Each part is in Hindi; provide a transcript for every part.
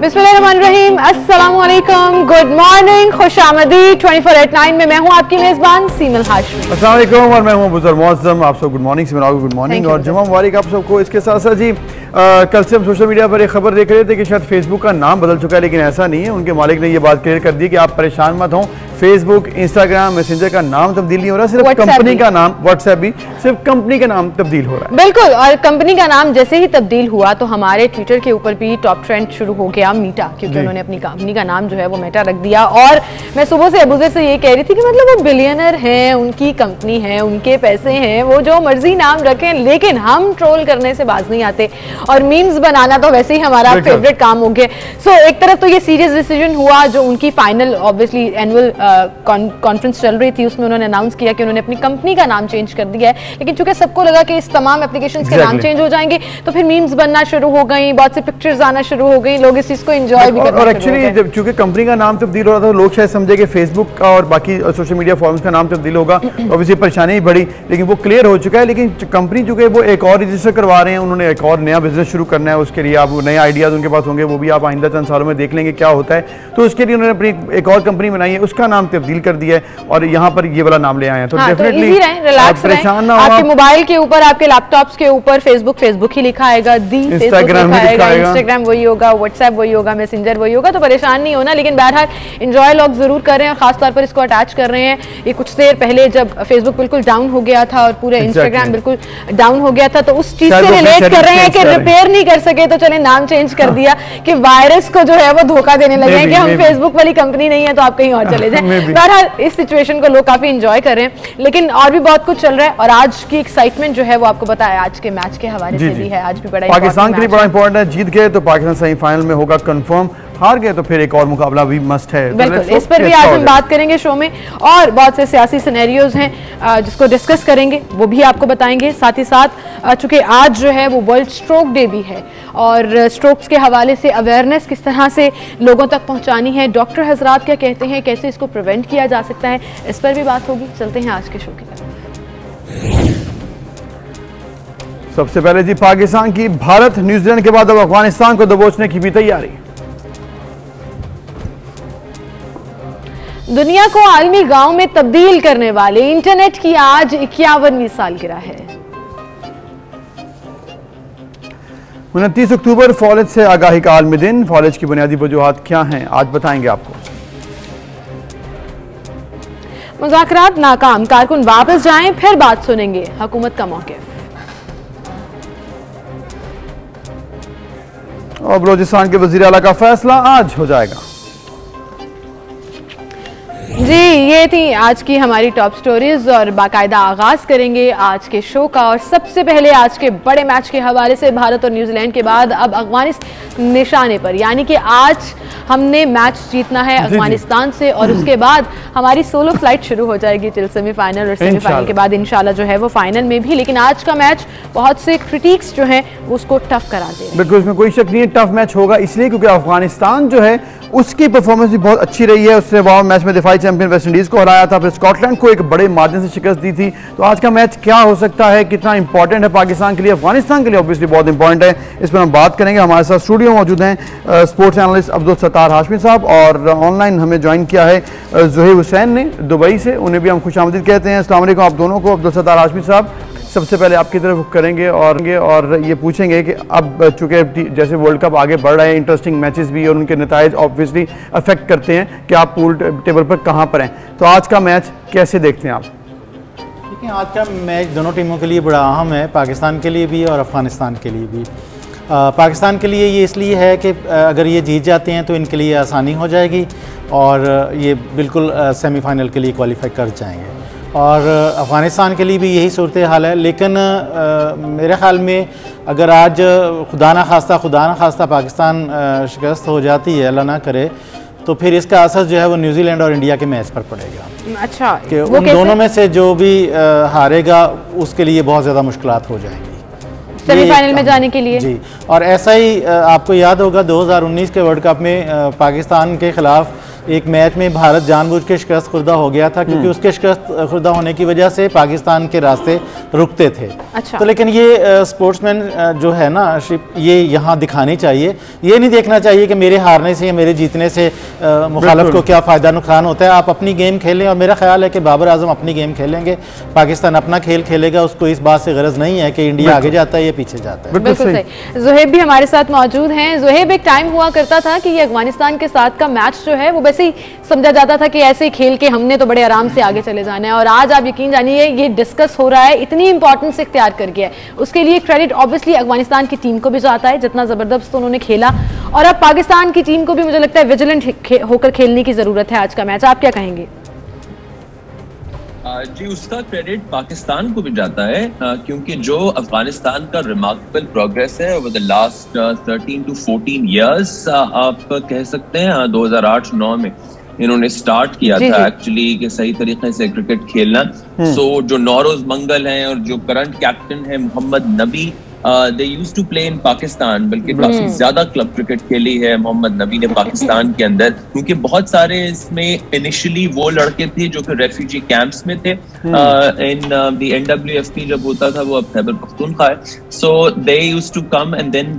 बिस्मिल्लाहिर्रहमानिर्रहीम अस्सलाम वालेकुम गुड मॉर्निंग खुश आमदी 24 एट नाइन में मैं हूँ आपकी मेज़बान सीमल हाशमी। अस्सलाम और मैं हूँ बुजर मौजम आप सब good morning Simal good morning और जुमा मुबारक आप सबको इसके साथ साथ जी। आ, कल से हम सोशल मीडिया पर एक खबर देख रहे थे कि शायद फेसबुक का नाम बदल चुका है लेकिन ऐसा नहीं है उनके मालिक ने यह बात क्लियर कर दी कि आप परेशान मत हों। फेसबुक इंस्टाग्राम मैसेंजर का नाम तब्दील नहीं हो रहा सिर्फ़ कंपनी का नाम व्हाट्सएप भी सिर्फ़ कंपनी का नाम तब्दील हो रहा है। बिल्कुल और कंपनी का नाम जैसे ही तब्दील हुआ तो हमारे ट्विटर के ऊपर भी टॉप ट्रेंड शुरू हो गया मीटा क्योंकि उन्होंने अपनी कंपनी का नाम जो है वो मेटा रख दिया। और मैं सुबह से अबूजर से ये कह रही थी कि मतलब वो बिलियनर हैं उनकी कंपनी है उनके पैसे हैं वो जो मर्ज़ी नाम रखें लेकिन हम ट्रोल करने से बाज नहीं आते। और मीम्स बनाना तो वैसे ही हमारा फेवरेट काम हो गया। सो एक तरफ़ तो ये सीरियस डिसीज़न हुआ जो उनकी फाइनल ऑब्वियसली एनुअल कॉन्फ्रेंस चल रही थी उसमें उन्होंने अनाउंस किया कि उन्होंने अपनी कंपनी का नाम चेंज कर दिया है। लेकिन चूँकि सबको लगा कि इस तमाम एप्लीकेशंस के नाम चेंज हो जाएँगे तो फिर मीम्स बनना शुरू हो गई बहुत से पिक्चर्स आना शुरू हो गई लोग इस चीज़ को एंजॉय भी और, एक्चुअली जब चूँकि कंपनी का नाम तब्दील हो रहा था तो लोग शायद समझे कि फेसबुक का और बाकी सोशल मीडिया फॉर्म्स का नाम तब्दील होगा ऑब्वियसली परेशानी ही बढ़ी लेकिन वो क्लियर हो चुका है लेकिन कंपनी चूँकि वो एक और रजिस्टर करवा रहे हैं उन्होंने एक और नया बिज़नेस शुरू करना है उसके लिए आप नए आइडियाज़ उनके पास होंगे वो भी आप आइंदा चंद सालों में देख लेंगे क्या होता है। तो उसके लिए उन्होंने अपनी एक और कंपनी बनाई है उसका नाम तब्दील कर दिया है और यहाँ पर ये वाला नाम ले आए हैं। तो हाँ, तो डेफिनेटली रहें, relax परेशान ना आपके मोबाइल के ऊपर आपके लैपटॉप के ऊपर फेसबुक फेसबुक ही लिखा आएगा दी आएगा। इंस्टाग्राम वही होगा व्हाट्सएप वही होगा मैसेंजर वही होगा तो परेशान नहीं होना। लेकिन बहरहाल इंजॉय लॉग ज़रूर कर रहे हैं और खासतौर पर इसको अटैच कर रहे हैं। ये कुछ देर पहले जब फेसबुक बिल्कुल डाउन हो गया था और पूरे इंस्टाग्राम बिल्कुल डाउन हो गया था तो उस चीज़ से रिलेट कर रहे हैं कि हैं। रिपेयर नहीं कर सके तो चले नाम चेंज कर दिया कि वायरस को जो है वो धोखा देने लगे हैं कि हम फेसबुक वाली कंपनी नहीं है तो आप कहीं और चले जाएँ। बहरहाल इस सिचुएशन को लोग काफ़ी इंजॉय कर रहे हैं। लेकिन और भी बहुत कुछ चल रहा है और आज की एक्साइटमेंट जो है वो आपको बताया आज के मैच के हवाले से भी है आज भी बड़ा पाकिस्तान के लिए बड़ा इंपॉर्टेंट है। जीत गए तो पाकिस्तान सेमीफाइनल में होगा कंफर्म हार गए तो फिर एक और मुकाबला भी मस्ट है। बिल्कुल इस पर भी आज हम बात करेंगे शो में। और बहुत से सियासी सिनेरियोज हैं जिसको डिस्कस करेंगे वो भी आपको बताएँगे। साथ ही साथ चूँकि आज जो है वो वर्ल्ड स्ट्रोक डे भी है और स्ट्रोक्स के हवाले से अवेयरनेस किस तरह से लोगों तक पहुंचानी है डॉक्टर हजरात क्या कहते हैं कैसे इसको प्रिवेंट किया जा सकता है इस पर भी बात होगी। चलते हैं आज के शो की तरफ़। सबसे पहले जी पाकिस्तान की भारत न्यूजीलैंड के बाद अब अफ़गानिस्तान को दबोचने की भी तैयारी। दुनिया को आलमी गाँव में तब्दील करने वाले इंटरनेट की आज इक्यावनवीं सालगिरह है। उनतीस अक्टूबर फॉलेज से आगाही का आलमी दिन। फॉलेज की बुनियादी वजूहत क्या हैं आज बताएँगे आपको। मुजाकरात नाकाम कारकुन वापस जाएँ फिर बात सुनेंगे हुकूमत का मौके। और बलोचिस्तान के वज़ीर अला का फैसला आज हो जाएगा। जी ये थी आज की हमारी टॉप स्टोरीज और बाकायदा आगाज़ करेंगे आज के शो का। और सबसे पहले आज के बड़े मैच के हवाले से भारत और न्यूजीलैंड के बाद अब अफ़गानिस्तान निशाने पर। यानी कि आज हमने मैच जीतना है। अफ़गानिस्तान से और उसके बाद हमारी सोलो फ़्लाइट शुरू हो जाएगी टिल सेमीफाइनल और सेमीफाइनल के बाद इंशाल्लाह जो है वो फाइनल में भी। लेकिन आज का मैच बहुत से क्रिटिक्स जो है उसको टफ करा दे बिल्कुल इसमें कोई शक नहीं है टफ मैच होगा इसलिए क्योंकि अफ़गानिस्तान जो है उसकी परफॉर्मेंस भी बहुत अच्छी रही है। उसने वहाँ मैच में दिफाई चैंपियन वेस्ट इंडीज को हराया था, फिर स्कॉटलैंड को एक बड़े मार्जिन से शिकस्त दी थी। तो आज का मैच क्या हो सकता है? कितना इंपॉर्टेंट है पाकिस्तान के लिए? अफ़गानिस्तान के लिए ऑब्वियसली बहुत इंपॉर्टेंट है। इस पर हम बात करेंगे। हमारे साथ स्टूडियो मौजूद हैं स्पोर्ट्स एनालिस्ट अब्दुल सत्तार हाशमी साहब और ऑनलाइन हमें ज्वाइन किया है जुहेब हुसैन ने दुबई से। उन्हें भी हम खुश कहते हैं। वालेकुम आप दोनों को, अब्दुल सत्तार हाशमी साहब। सबसे पहले आपकी तरफ़ करेंगे और और ये पूछेंगे कि अब चूँकि जैसे वर्ल्ड कप आगे बढ़ रहे हैं इंटरेस्टिंग मैचेस भी और उनके नतज ऑब्वियसली अफेक्ट करते हैं कि आप पूल टेबल पर कहाँ पर हैं। तो आज का मैच कैसे देखते हैं आप? देखिए आज का मैच दोनों टीमों के लिए बड़ा अहम है पाकिस्तान के लिए भी और अफ़गानिस्तान के लिए भी। अ, पाकिस्तान के लिए ये इसलिए है कि अगर ये जीत जाते हैं तो इनके लिए आसानी हो जाएगी और ये बिल्कुल सेमीफाइनल के लिए क्वालिफाई कर जाएँगे। और अफ़गानिस्तान के लिए भी यही सूरत हाल है। लेकिन अ, मेरे ख्याल में अगर आज खुदा न खास्ता खुदा न खास्ता पाकिस्तान शिकस्त हो जाती है अल्लाह ना करे तो फिर इसका असर जो है वो न्यूजीलैंड और इंडिया के मैच पर पड़ेगा। अच्छा कि उन दोनों में से जो भी अ, हारेगा उसके लिए बहुत ज़्यादा मुश्किल हो जाएँगी। सेमीफाइनल में जाने के लिए? जी और ऐसा ही आपको याद होगा 2019 के वर्ल्ड कप में पाकिस्तान के खिलाफ एक मैच में भारत जानबूझ के शिकस्त खुर्दा हो गया था क्योंकि उसके शिकस्त खुर्दा होने की वजह से पाकिस्तान के रास्ते रुकते थे। अच्छा। तो लेकिन ये स्पोर्ट्समैन जो है ना शिप ये यहाँ दिखानी चाहिए। ये नहीं देखना चाहिए कि मेरे हारने से या मेरे जीतने से मुखालफ को क्या फ़ायदा नुकसान होता है। आप अपनी गेम खेलें और मेरा ख्याल है कि बाबर आज़म अपनी गेम खेलेंगे। पाकिस्तान अपना खेल खेलेगा उसको इस बात से गरज नहीं है कि इंडिया आगे जाता है या पीछे जाता है। बिल्कुल सही। जुहेब भी हमारे साथ मौजूद हैं। जुहेब एक टाइम हुआ करता था कि ये अफ़गानिस्तान के साथ का मैच जो है वो वैसे ही समझा जाता था कि ऐसे ही खेल के हमने तो बड़े आराम से आगे चले जाना है। और आज आप यकीन जानिए, ये डिस्कस हो रहा है, इतनी इंपॉर्टेंस इख्तियार कर गया है। उसके लिए क्रेडिट ऑब्वियसली अफ़गानिस्तान की टीम को भी जाता है, जितना ज़बरदस्त उन्होंने खेला। और अब पाकिस्तान की टीम को भी मुझे लगता है विजिलेंट होकर खेलने की ज़रूरत है आज का मैच आप क्या कहेंगे? जी उसका क्रेडिट पाकिस्तान को भी जाता है क्योंकि जो अफ़गानिस्तान का रिमार्केबल प्रोग्रेस है over the last 13 to fourteen years आप कह सकते हैं 2008-9 में इन्होंने स्टार्ट किया था एक्चुअली कि सही तरीके से क्रिकेट खेलना। सो so, जो नौरोज मंगल हैं और जो करंट कैप्टन है Mohammad Nabi they used to play in Pakistan बल्कि काफ़ी ज़्यादा क्लब क्रिकेट खेली है मोहम्मद नबी ने पाकिस्तान के अंदर क्योंकि बहुत सारे इसमें इनिशियली वो लड़के थे जो कि रेफ्यूजी कैंप्स में थे। इन द एनडब्ल्यूएफपी जब होता था वो अब खैबर पख्तूनख्वा है। So they used to come and then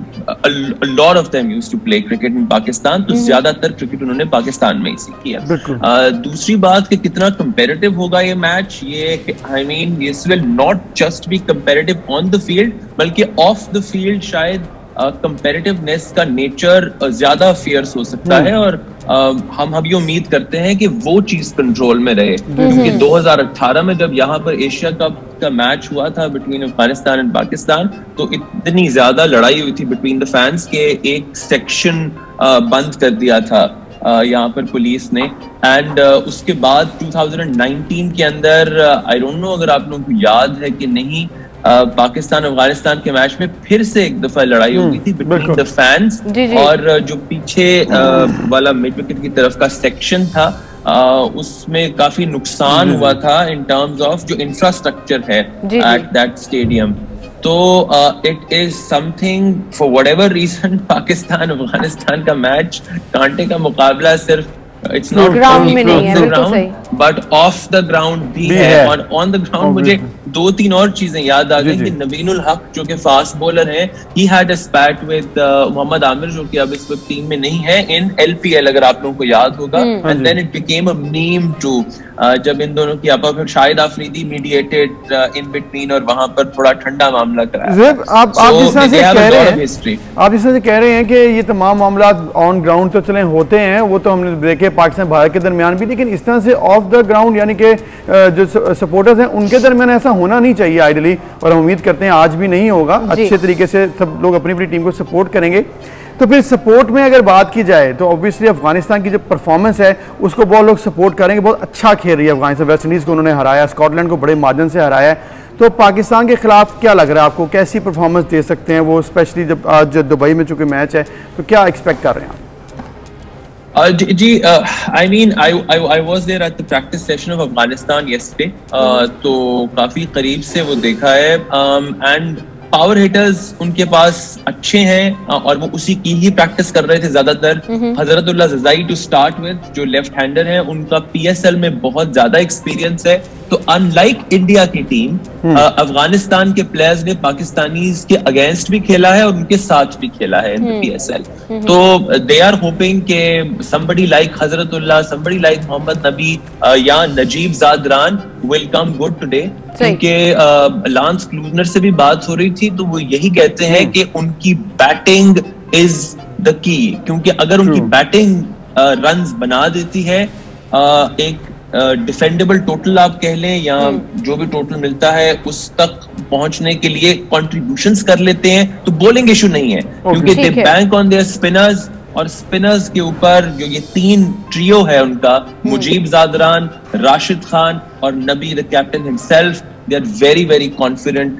lot of them used to play cricket in Pakistan तो ज़्यादातर क्रिकेट उन्होंने पाकिस्तान में ही सीखी है। Uh, दूसरी बात कि कितना कंपेरेटिव होगा ये मैच ये I mean this will not just be comparative on the field बल्कि ऑफ़ द फ़ील्ड शायद कंपेरेटिवनेस का नेचर ज़्यादा फियर्स हो सकता है और uh, हम अभी उम्मीद करते हैं कि वो चीज़ कंट्रोल में रहे। क्योंकि 2018 में जब यहाँ पर एशिया कप का मैच हुआ था बिटवीन अफ़गानिस्तान एंड पाकिस्तान तो इतनी ज़्यादा लड़ाई हुई थी बिटवीन द फैंस के एक सेक्शन बंद कर दिया था uh, यहाँ पर पुलिस ने। एंड उसके बाद 2019 के अंदर आई डोंट नो अगर आप लोगों को याद है कि नहीं uh, पाकिस्तान अफ़गानिस्तान के मैच में फिर से एक दफ़ा लड़ाई हो गई थी बिटवीन द फैंस। और जो पीछे वाला मिड विकेट की तरफ़ का सेक्शन था उसमें काफ़ी नुकसान हुआ था इन टर्म्स ऑफ़ जो इंफ्रास्ट्रक्चर है। एट दैट स्टेडियम तो it is something for whatever reason Pakistan Afghanistan का मैच कांटे का मुकाबला सिर्फ़ इट्स नॉट Ground में नहीं है, बिल्कुल सही। बट ऑफ़ द ग्राउंड भी है। है। ऑन ऑन द ग्राउंड मुझे दो तीन और चीज़ें याद आ गई। कि नवीनुल हक जो कि फास्ट बॉलर है he had a spat with Mohammad Amir जो कि अब इस वक्त टीम में नहीं है इन एलपीएल अगर आप लोगों को याद होगा। And then it became a meme too जब इन दोनों की आपस में Shahid Afridi mediated in between और वहाँ पर थोड़ा ठंडा मामला कराया। ज़ेब, आप आप जिस तरह से कह रहे हैं आप जिस तरह से कह रहे हैं कि ये तमाम मामला ऑन ग्राउंड तो चले होते हैं वो तो हमने देखे पाकिस्तान भारत के दरमियान भी लेकिन इस तरह से ऑफ़ द ग्राउंड यानी कि जो सपोर्टर्स हैं उनके दरमियान ऐसा होना नहीं चाहिए आइडली और हम उम्मीद करते हैं आज भी नहीं होगा। अच्छे तरीके से सब लोग अपनी अपनी टीम को सपोर्ट करेंगे। तो फिर सपोर्ट में अगर बात की जाए तो ऑब्वियसली अफ़गानिस्तान की जो परफॉर्मेंस है उसको बहुत लोग सपोर्ट करेंगे। बहुत अच्छा खेल रही है अफ़गानिस्तान। वेस्ट इंडीज़ को उन्होंने हराया स्कॉटलैंड को बड़े मार्जिन से हराया। तो पाकिस्तान के खिलाफ क्या लग रहा है आपको? कैसी परफॉर्मेंस दे सकते हैं वो स्पेशली जब आज दुबई में चूँकि मैच है तो क्या एक्सपेक्ट कर रहे हैं आप? Uh, ऑफ़ अफ़गानिस्तान यस्टरडे तो काफ़ी करीब से वो देखा है। एंड पावर हिटर्स उनके पास अच्छे हैं uh, और वो उसी की ही प्रैक्टिस कर रहे थे ज़्यादातर। Hazratullah Zazai to start with जो लेफ़्ट हैंडर है उनका पीएसएल में बहुत ज़्यादा एक्सपीरियंस है। तो अनलाइक इंडिया की टीम अफ़गानिस्तान के प्लेयर्स ने पाकिस्तानी के अगेंस्ट भी खेला है और उनके साथ भी खेला है इन पीएसएल तो दे आर होपिंग के somebody like Hazratullah somebody like Mohammad Nabi uh, या Najib Zadran will come good today क्योंकि लांस क्लूजनर से भी बात हो रही थी तो वो यही कहते हैं कि उनकी बैटिंग इज़ द की क्योंकि अगर उनकी बैटिंग रन बना देती है uh, एक डिफेंडेबल टोटल आप कह लें या जो भी टोटल मिलता है उस तक पहुँचने के लिए कॉन्ट्रीब्यूशन कर लेते हैं तो बोलिंग इशू नहीं है। क्योंकि they bank on their spinners और स्पिनर्स के ऊपर जो ये तीन ट्रियो है उनका मुजीब जादरान राशिद खान और Nabi the captain himself they are very very confident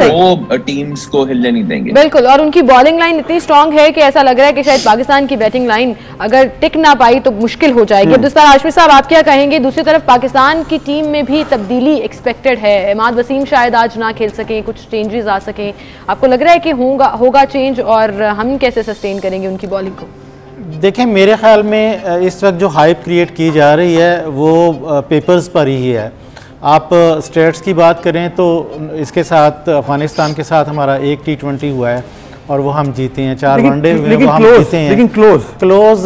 वो टीम्स को हिलने नहीं देंगे। बिल्कुल और उनकी बॉलिंग लाइन इतनी स्ट्रांग है कि ऐसा लग रहा है कि शायद पाकिस्तान की बैटिंग लाइन अगर टिक ना पाई तो मुश्किल हो जाएगी। जिस तरह आशमी साहब आप क्या कहेंगे? दूसरी तरफ़ पाकिस्तान की टीम में भी तब्दीली एक्सपेक्टेड है। इमाद वसीम शायद आज ना खेल सकें कुछ चेंजेस आ सकें। आपको लग रहा है कि होगा होगा चेंज और हम कैसे सस्टेन करेंगे उनकी बॉलिंग को? देखें मेरे ख्याल में इस वक्त जो हाइप क्रिएट की जा रही है वो पेपर्स पर ही है। आप स्टेट्स की बात करें तो इसके साथ अफ़गानिस्तान के साथ हमारा एक टी ट्वेंटी हुआ है और वो हम जीते हैं। चार वनडे हुए वो हम जीते हैं। लेकिन क्लोज क्लोज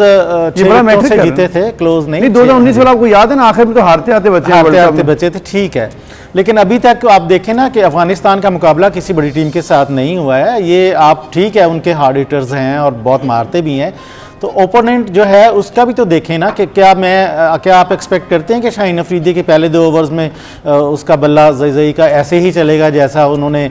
से जीते थे क्लोज नहीं दो हज़ार उन्नीस वाला आपको याद है ना आखिर में तो हारते आते बचे हारते आते बचे थे ठीक है। लेकिन अभी तक आप देखें ना कि अफ़गानिस्तान का मुकाबला किसी बड़ी टीम के साथ नहीं हुआ है। ये आप ठीक है उनके हार्ड हिटर्स हैं और बहुत मारते भी हैं तो ओपोनेंट जो है उसका भी तो देखें ना कि क्या मैं क्या आप एक्सपेक्ट करते हैं कि शाहीन अफरीदी के पहले दो ओवर्स में उसका बल्ला जई का ऐसे ही चलेगा जैसा उन्होंने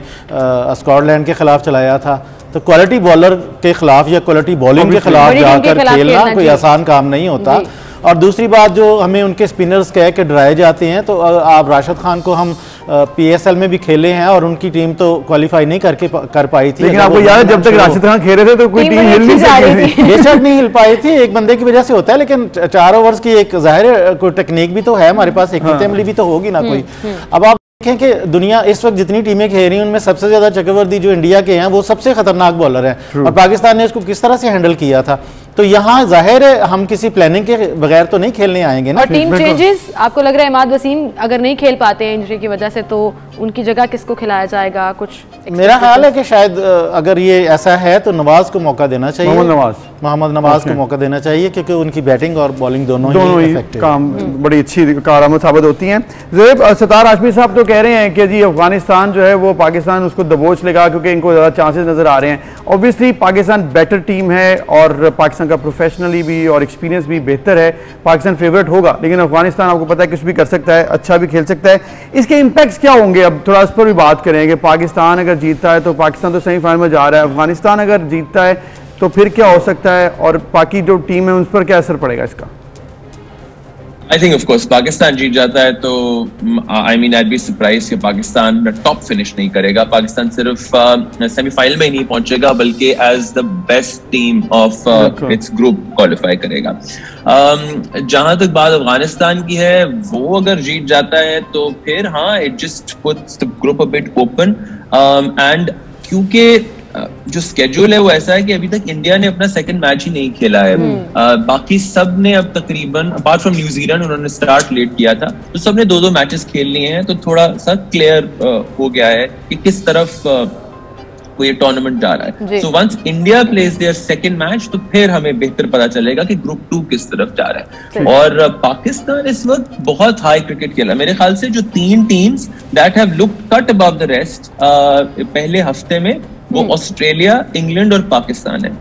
स्कॉटलैंड के ख़िलाफ़ चलाया था? तो क्वालिटी बॉलर के खिलाफ या क्वालिटी बॉलिंग के खिलाफ जाकर खेलना कोई आसान काम नहीं होता। और दूसरी बात जो हमें उनके स्पिनर्स कह के डराए जाते हैं तो आप राशिद खान को हम पीएसएल में भी खेले हैं और उनकी टीम तो क्वालिफाई नहीं करके कर पाई थी। लेकिन आपको याद है जब तक राशिद खान खेल रहे थे तो कोई टीम हिल नहीं सकती बेशक नहीं हिल पाई थी एक बंदे की वजह से होता है लेकिन चार ओवर्स की एक ज़ाहिर कोई टेक्निक भी तो है हमारे पास एक हाँ। भी तो होगी ना कोई। हम्म, हम्म। अब आप देखें कि दुनिया इस वक्त जितनी टीमें खेल रही हैं उनमें सबसे ज़्यादा चक्रवर्ती जो इंडिया के हैं वो सबसे खतरनाक बॉलर हैं। और पाकिस्तान ने इसको किस तरह से हैंडल किया था? तो यहाँ ज़ाहिर है हम किसी प्लानिंग के बगैर तो नहीं खेलने आएँगे ना? और टीम चेंजेस आपको लग रहा है इमाद वसीम अगर नहीं खेल पाते हैं इंजरी की वजह से तो उनकी जगह किसको खिलाया जाएगा? कुछ मेरा ख्याल है कि शायद अगर ये ऐसा है तो नवाज़ को मौका देना चाहिए। मोहम्मद नवाज़। मोहम्मद नवाज़ को मौका देना चाहिए क्योंकि उनकी बैटिंग और बॉलिंग दोनों दोनों ही, ही। काम बड़ी अच्छी कारामद साबित होती हैं। जेब सतार आशमी साहब तो कह रहे हैं कि जी अफ़गानिस्तान जो है वो पाकिस्तान उसको दबोच लेगा क्योंकि इनको ज़्यादा चांसेस नज़र आ रहे हैं। ऑब्वियसली पाकिस्तान बेटर टीम है और पाकिस्तान का प्रोफेशनली भी और एक्सपीरियंस भी बेहतर है। पाकिस्तान फेवरेट होगा, लेकिन अफ़गानिस्तान आपको पता है कुछ भी कर सकता है अच्छा भी खेल सकता है। इसके इम्पैक्ट्स क्या होंगे? अब थोड़ा इस पर भी बात करें कि पाकिस्तान अगर जीतता है तो पाकिस्तान तो सेमीफाइनल में जा रहा है। अफ़गानिस्तान अगर जीतता है तो फिर क्या हो सकता है? और बाकी जो टीम है उस पर क्या असर पड़ेगा इसका? I think of course Pakistan जीत जाता है तो I mean I be surprise कि पाकिस्तान टॉप फिनिश नहीं करेगा। पाकिस्तान सिर्फ़ सेमीफाइनल uh, में ही नहीं पहुंचेगा बल्कि as the best team of its group qualify करेगा। Um, जहाँ तक बात अफ़गानिस्तान की है वो अगर जीत जाता है तो फिर हाँ it just puts the group a bit open and क्योंकि जो स्केड्यूल है वो ऐसा है कि अभी तक इंडिया ने अपना सेकंड मैच ही नहीं खेला है। आ, बाकी सबने अब तकरीबन अपार्ट फ्रॉम न्यूजीलैंड उन्होंने स्टार्ट लेट किया था। तो सबने दो दो मैचेस खेल लिए हैं तो थोड़ा सा क्लियर हो गया है कि किस तरफ़ को ये टूर्नामेंट जा रहा है। So once India plays their second match तो फिर हमें बेहतर पता चलेगा कि ग्रुप टू किस तरफ़ जा रहा है। और पाकिस्तान इस वक्त बहुत हाई क्रिकेट खेला मेरे ख्याल से जो तीन teams that have look cut above the rest पहले हफ़्ते में वो ऑस्ट्रेलिया इंग्लैंड और पाकिस्तान है।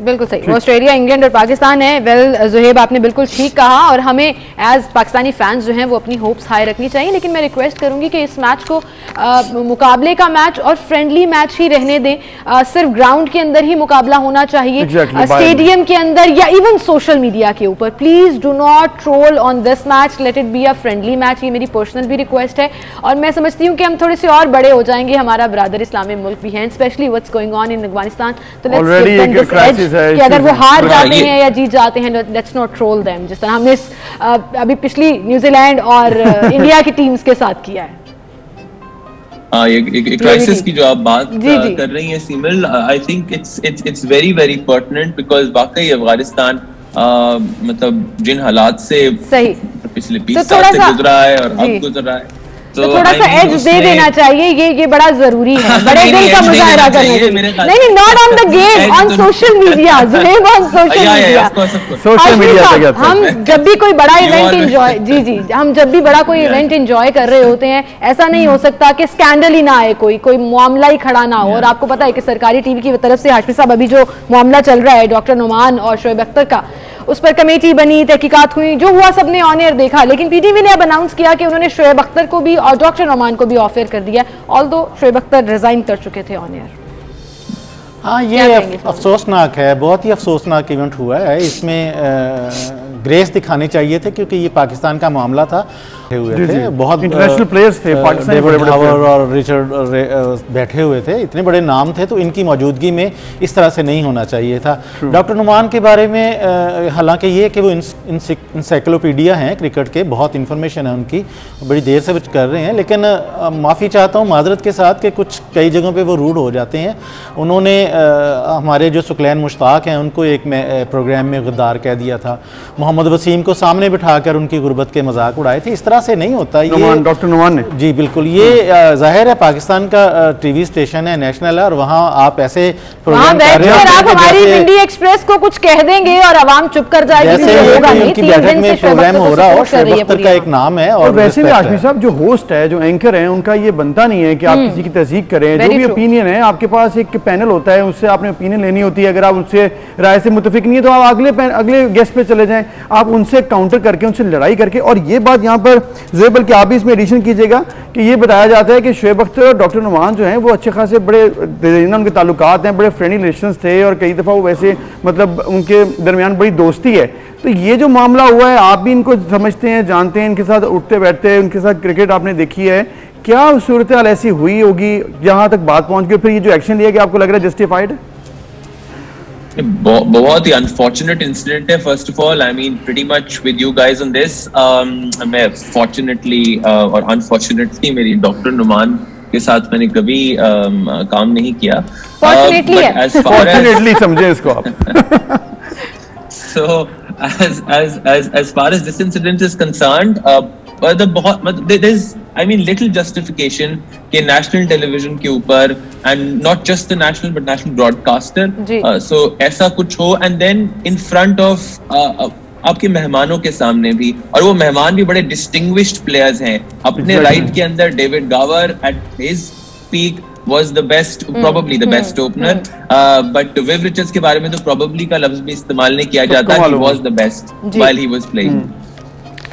बिल्कुल सही। ऑस्ट्रेलिया इंग्लैंड और पाकिस्तान है। वेल जुहेब आपने बिल्कुल ठीक कहा और हमें एज पाकिस्तानी फैंस जो हैं वो अपनी होप्स हाई रखनी चाहिए। लेकिन मैं रिक्वेस्ट करूँगी कि इस मैच को आ, मुकाबले का मैच और फ्रेंडली मैच ही रहने दें। आ, सिर्फ़ ग्राउंड के अंदर ही मुकाबला होना चाहिए। Exactly, स्टेडियम के अंदर या इवन सोशल मीडिया के ऊपर। Please do not troll on this match let it be a friendly match ये मेरी पर्सनल भी रिक्वेस्ट है। और मैं समझती हूँ कि हम थोड़े से और बड़े हो जाएँगे। हमारा ब्रदर इस्लामी मुल्क भी है specially what's going on in Afghanistan तो कि अगर वो हार जाते हैं या जीत जाते हैं लेट्स नॉट ट्रोल देम जिस तरह हमने अभी पिछली न्यूजीलैंड और इंडिया की टीम्स के साथ किया है। हाँ एक क्राइसिस की जो आप बात जी, जी. कर रही हैं Simal I think it's it's it's very very pertinent because वाकई अफ़गानिस्तान मतलब जिन हालात से सही। पिछले बीस तो साल से गुजरा है और अब गुजर रहा है तो, तो थोड़ा सा एज दे देना चाहिए ये ये बड़ा ज़रूरी है बड़े दिल का मुजाहरा करना चाहिए नहीं नहीं। Not on the game on social media Juneb on social media social media हम जब भी कोई बड़ा इवेंट एंजॉय जी जी हम जब भी बड़ा कोई इवेंट एंजॉय कर रहे होते हैं ऐसा नहीं हो सकता कि स्कैंडल ही ना आए कोई कोई मामला ही खड़ा ना हो। और आपको पता है कि सरकारी टीवी की तरफ़ से हाशमी साहब अभी जो मामला चल रहा है डॉक्टर नुमान और शोएब अख्तर का उस पर कमेटी बनी तहकीकात हुई जो हुआ सबने ऑन एयर देखा। लेकिन पीटीवी ने अब अनाउंस किया कि उन्होंने शोएब अख्तर को भी और डॉक्टर नोमान को भी ऑफ़र कर दिया ऑल दो शोएब अख्तर रिजाइन कर चुके थे ऑन एयर हाँ ये अफसोसनाक है बहुत ही अफसोसनाक इवेंट हुआ है। इसमें ग्रेस दिखाने चाहिए थे क्योंकि ये पाकिस्तान का मामला था। हुए थे बहुत International players थे, डेविड और रिचर्ड बैठे हुए थे इतने बड़े नाम थे तो इनकी मौजूदगी में इस तरह से नहीं होना चाहिए था। डॉक्टर नुमान के बारे में हालाँकि ये कि वो इंसाइक्लोपीडिया हैं क्रिकेट के बहुत इन्फॉर्मेशन है उनकी बड़ी देर से कुछ कर रहे हैं लेकिन माफ़ी चाहता हूँ माजरत के साथ कि कुछ कई जगहों पे वो रूड हो जाते हैं। उन्होंने हमारे जो सुकलैन मुश्ताक हैं उनको एक प्रोग्राम में गद्दार कह दिया था। मोहम्मद वसीम को सामने बिठाकर उनकी गुर्बत के मज़ाक उड़ाए थे। इस तरह से नहीं होता ये डॉक्टर नुमान ने। जी बिल्कुल ये ज़ाहिर है पाकिस्तान का टीवी स्टेशन है नेशनल है और वहाँ आप ऐसे प्रोग्राम कर रहे आप हमारी जैसे- पिंडी एक्सप्रेस को कुछ कह देंगे और आवाम चुप कर जाएगी जैसे तो बैठक में प्रोग्राम हो रहा हो का एक नाम है और और वैसे भी आशमी साहब जो होस्ट है जो एंकर हैं उनका ये बनता नहीं है कि आप किसी की तस्दीक करें। जो भी ओपिनियन है आपके पास एक पैनल होता है उससे आपने ओपिनियन लेनी होती है अगर आप उससे राय से मुतफिक नहीं है तो आप अगले अगले गेस्ट पे चले जाएँ आप उनसे काउंटर करके उनसे लड़ाई करके और ये बात यहाँ पर जोएब बल्कि आप भी इसमें एडिशन कीजिएगा कि ये बताया जाता है कि शुएब अख्तर और डॉक्टर नुमान जो हैं, वो अच्छे खासे बड़े दरीना उनके ताल्लुकात हैं, बड़े फ्रेंडली रिलेशन थे और कई दफ़ा वो वैसे मतलब उनके दरमियान बड़ी दोस्ती है। तो ये जो मामला हुआ है, आप भी इनको समझते हैं, जानते हैं, इनके साथ उठते बैठते हैं उनके साथ क्रिकेट आपने देखी है। क्या सूरत ऐसी हुई होगी, जहाँ तक बात पहुँच गई, फिर ये जो एक्शन लिया गया, आपको लग रहा है जस्टिफाइड बहु- बहुत ही अनफॉर्चुनेट इंसिडेंट है first of all I mean pretty much with you guys on this मैं फॉर्चुनेटली और अनफॉर्चुनेटली मेरी डॉक्टर नुमान के साथ मैंने कभी um, काम नहीं किया। है। फॉर्चुनेटली समझे इसको आप। So as as as as far as this incident is concerned uh, uh, बहुत मतलब mean little justification कि के ऊपर and not just the national but national broadcaster ji. uh, ऐसा कुछ हो in front of uh, uh, आपके मेहमानों के सामने भी और वो मेहमान भी बड़े डिस्टिंग्विश्ड प्लेयर्स हैं अपने राइट के अंदर David Gower at his peak the best probably the best opener uh, but Viv Richards के बारे में तो probably का लफ्ज भी इस्तेमाल नहीं किया जाता है। was the best ji. while he was playing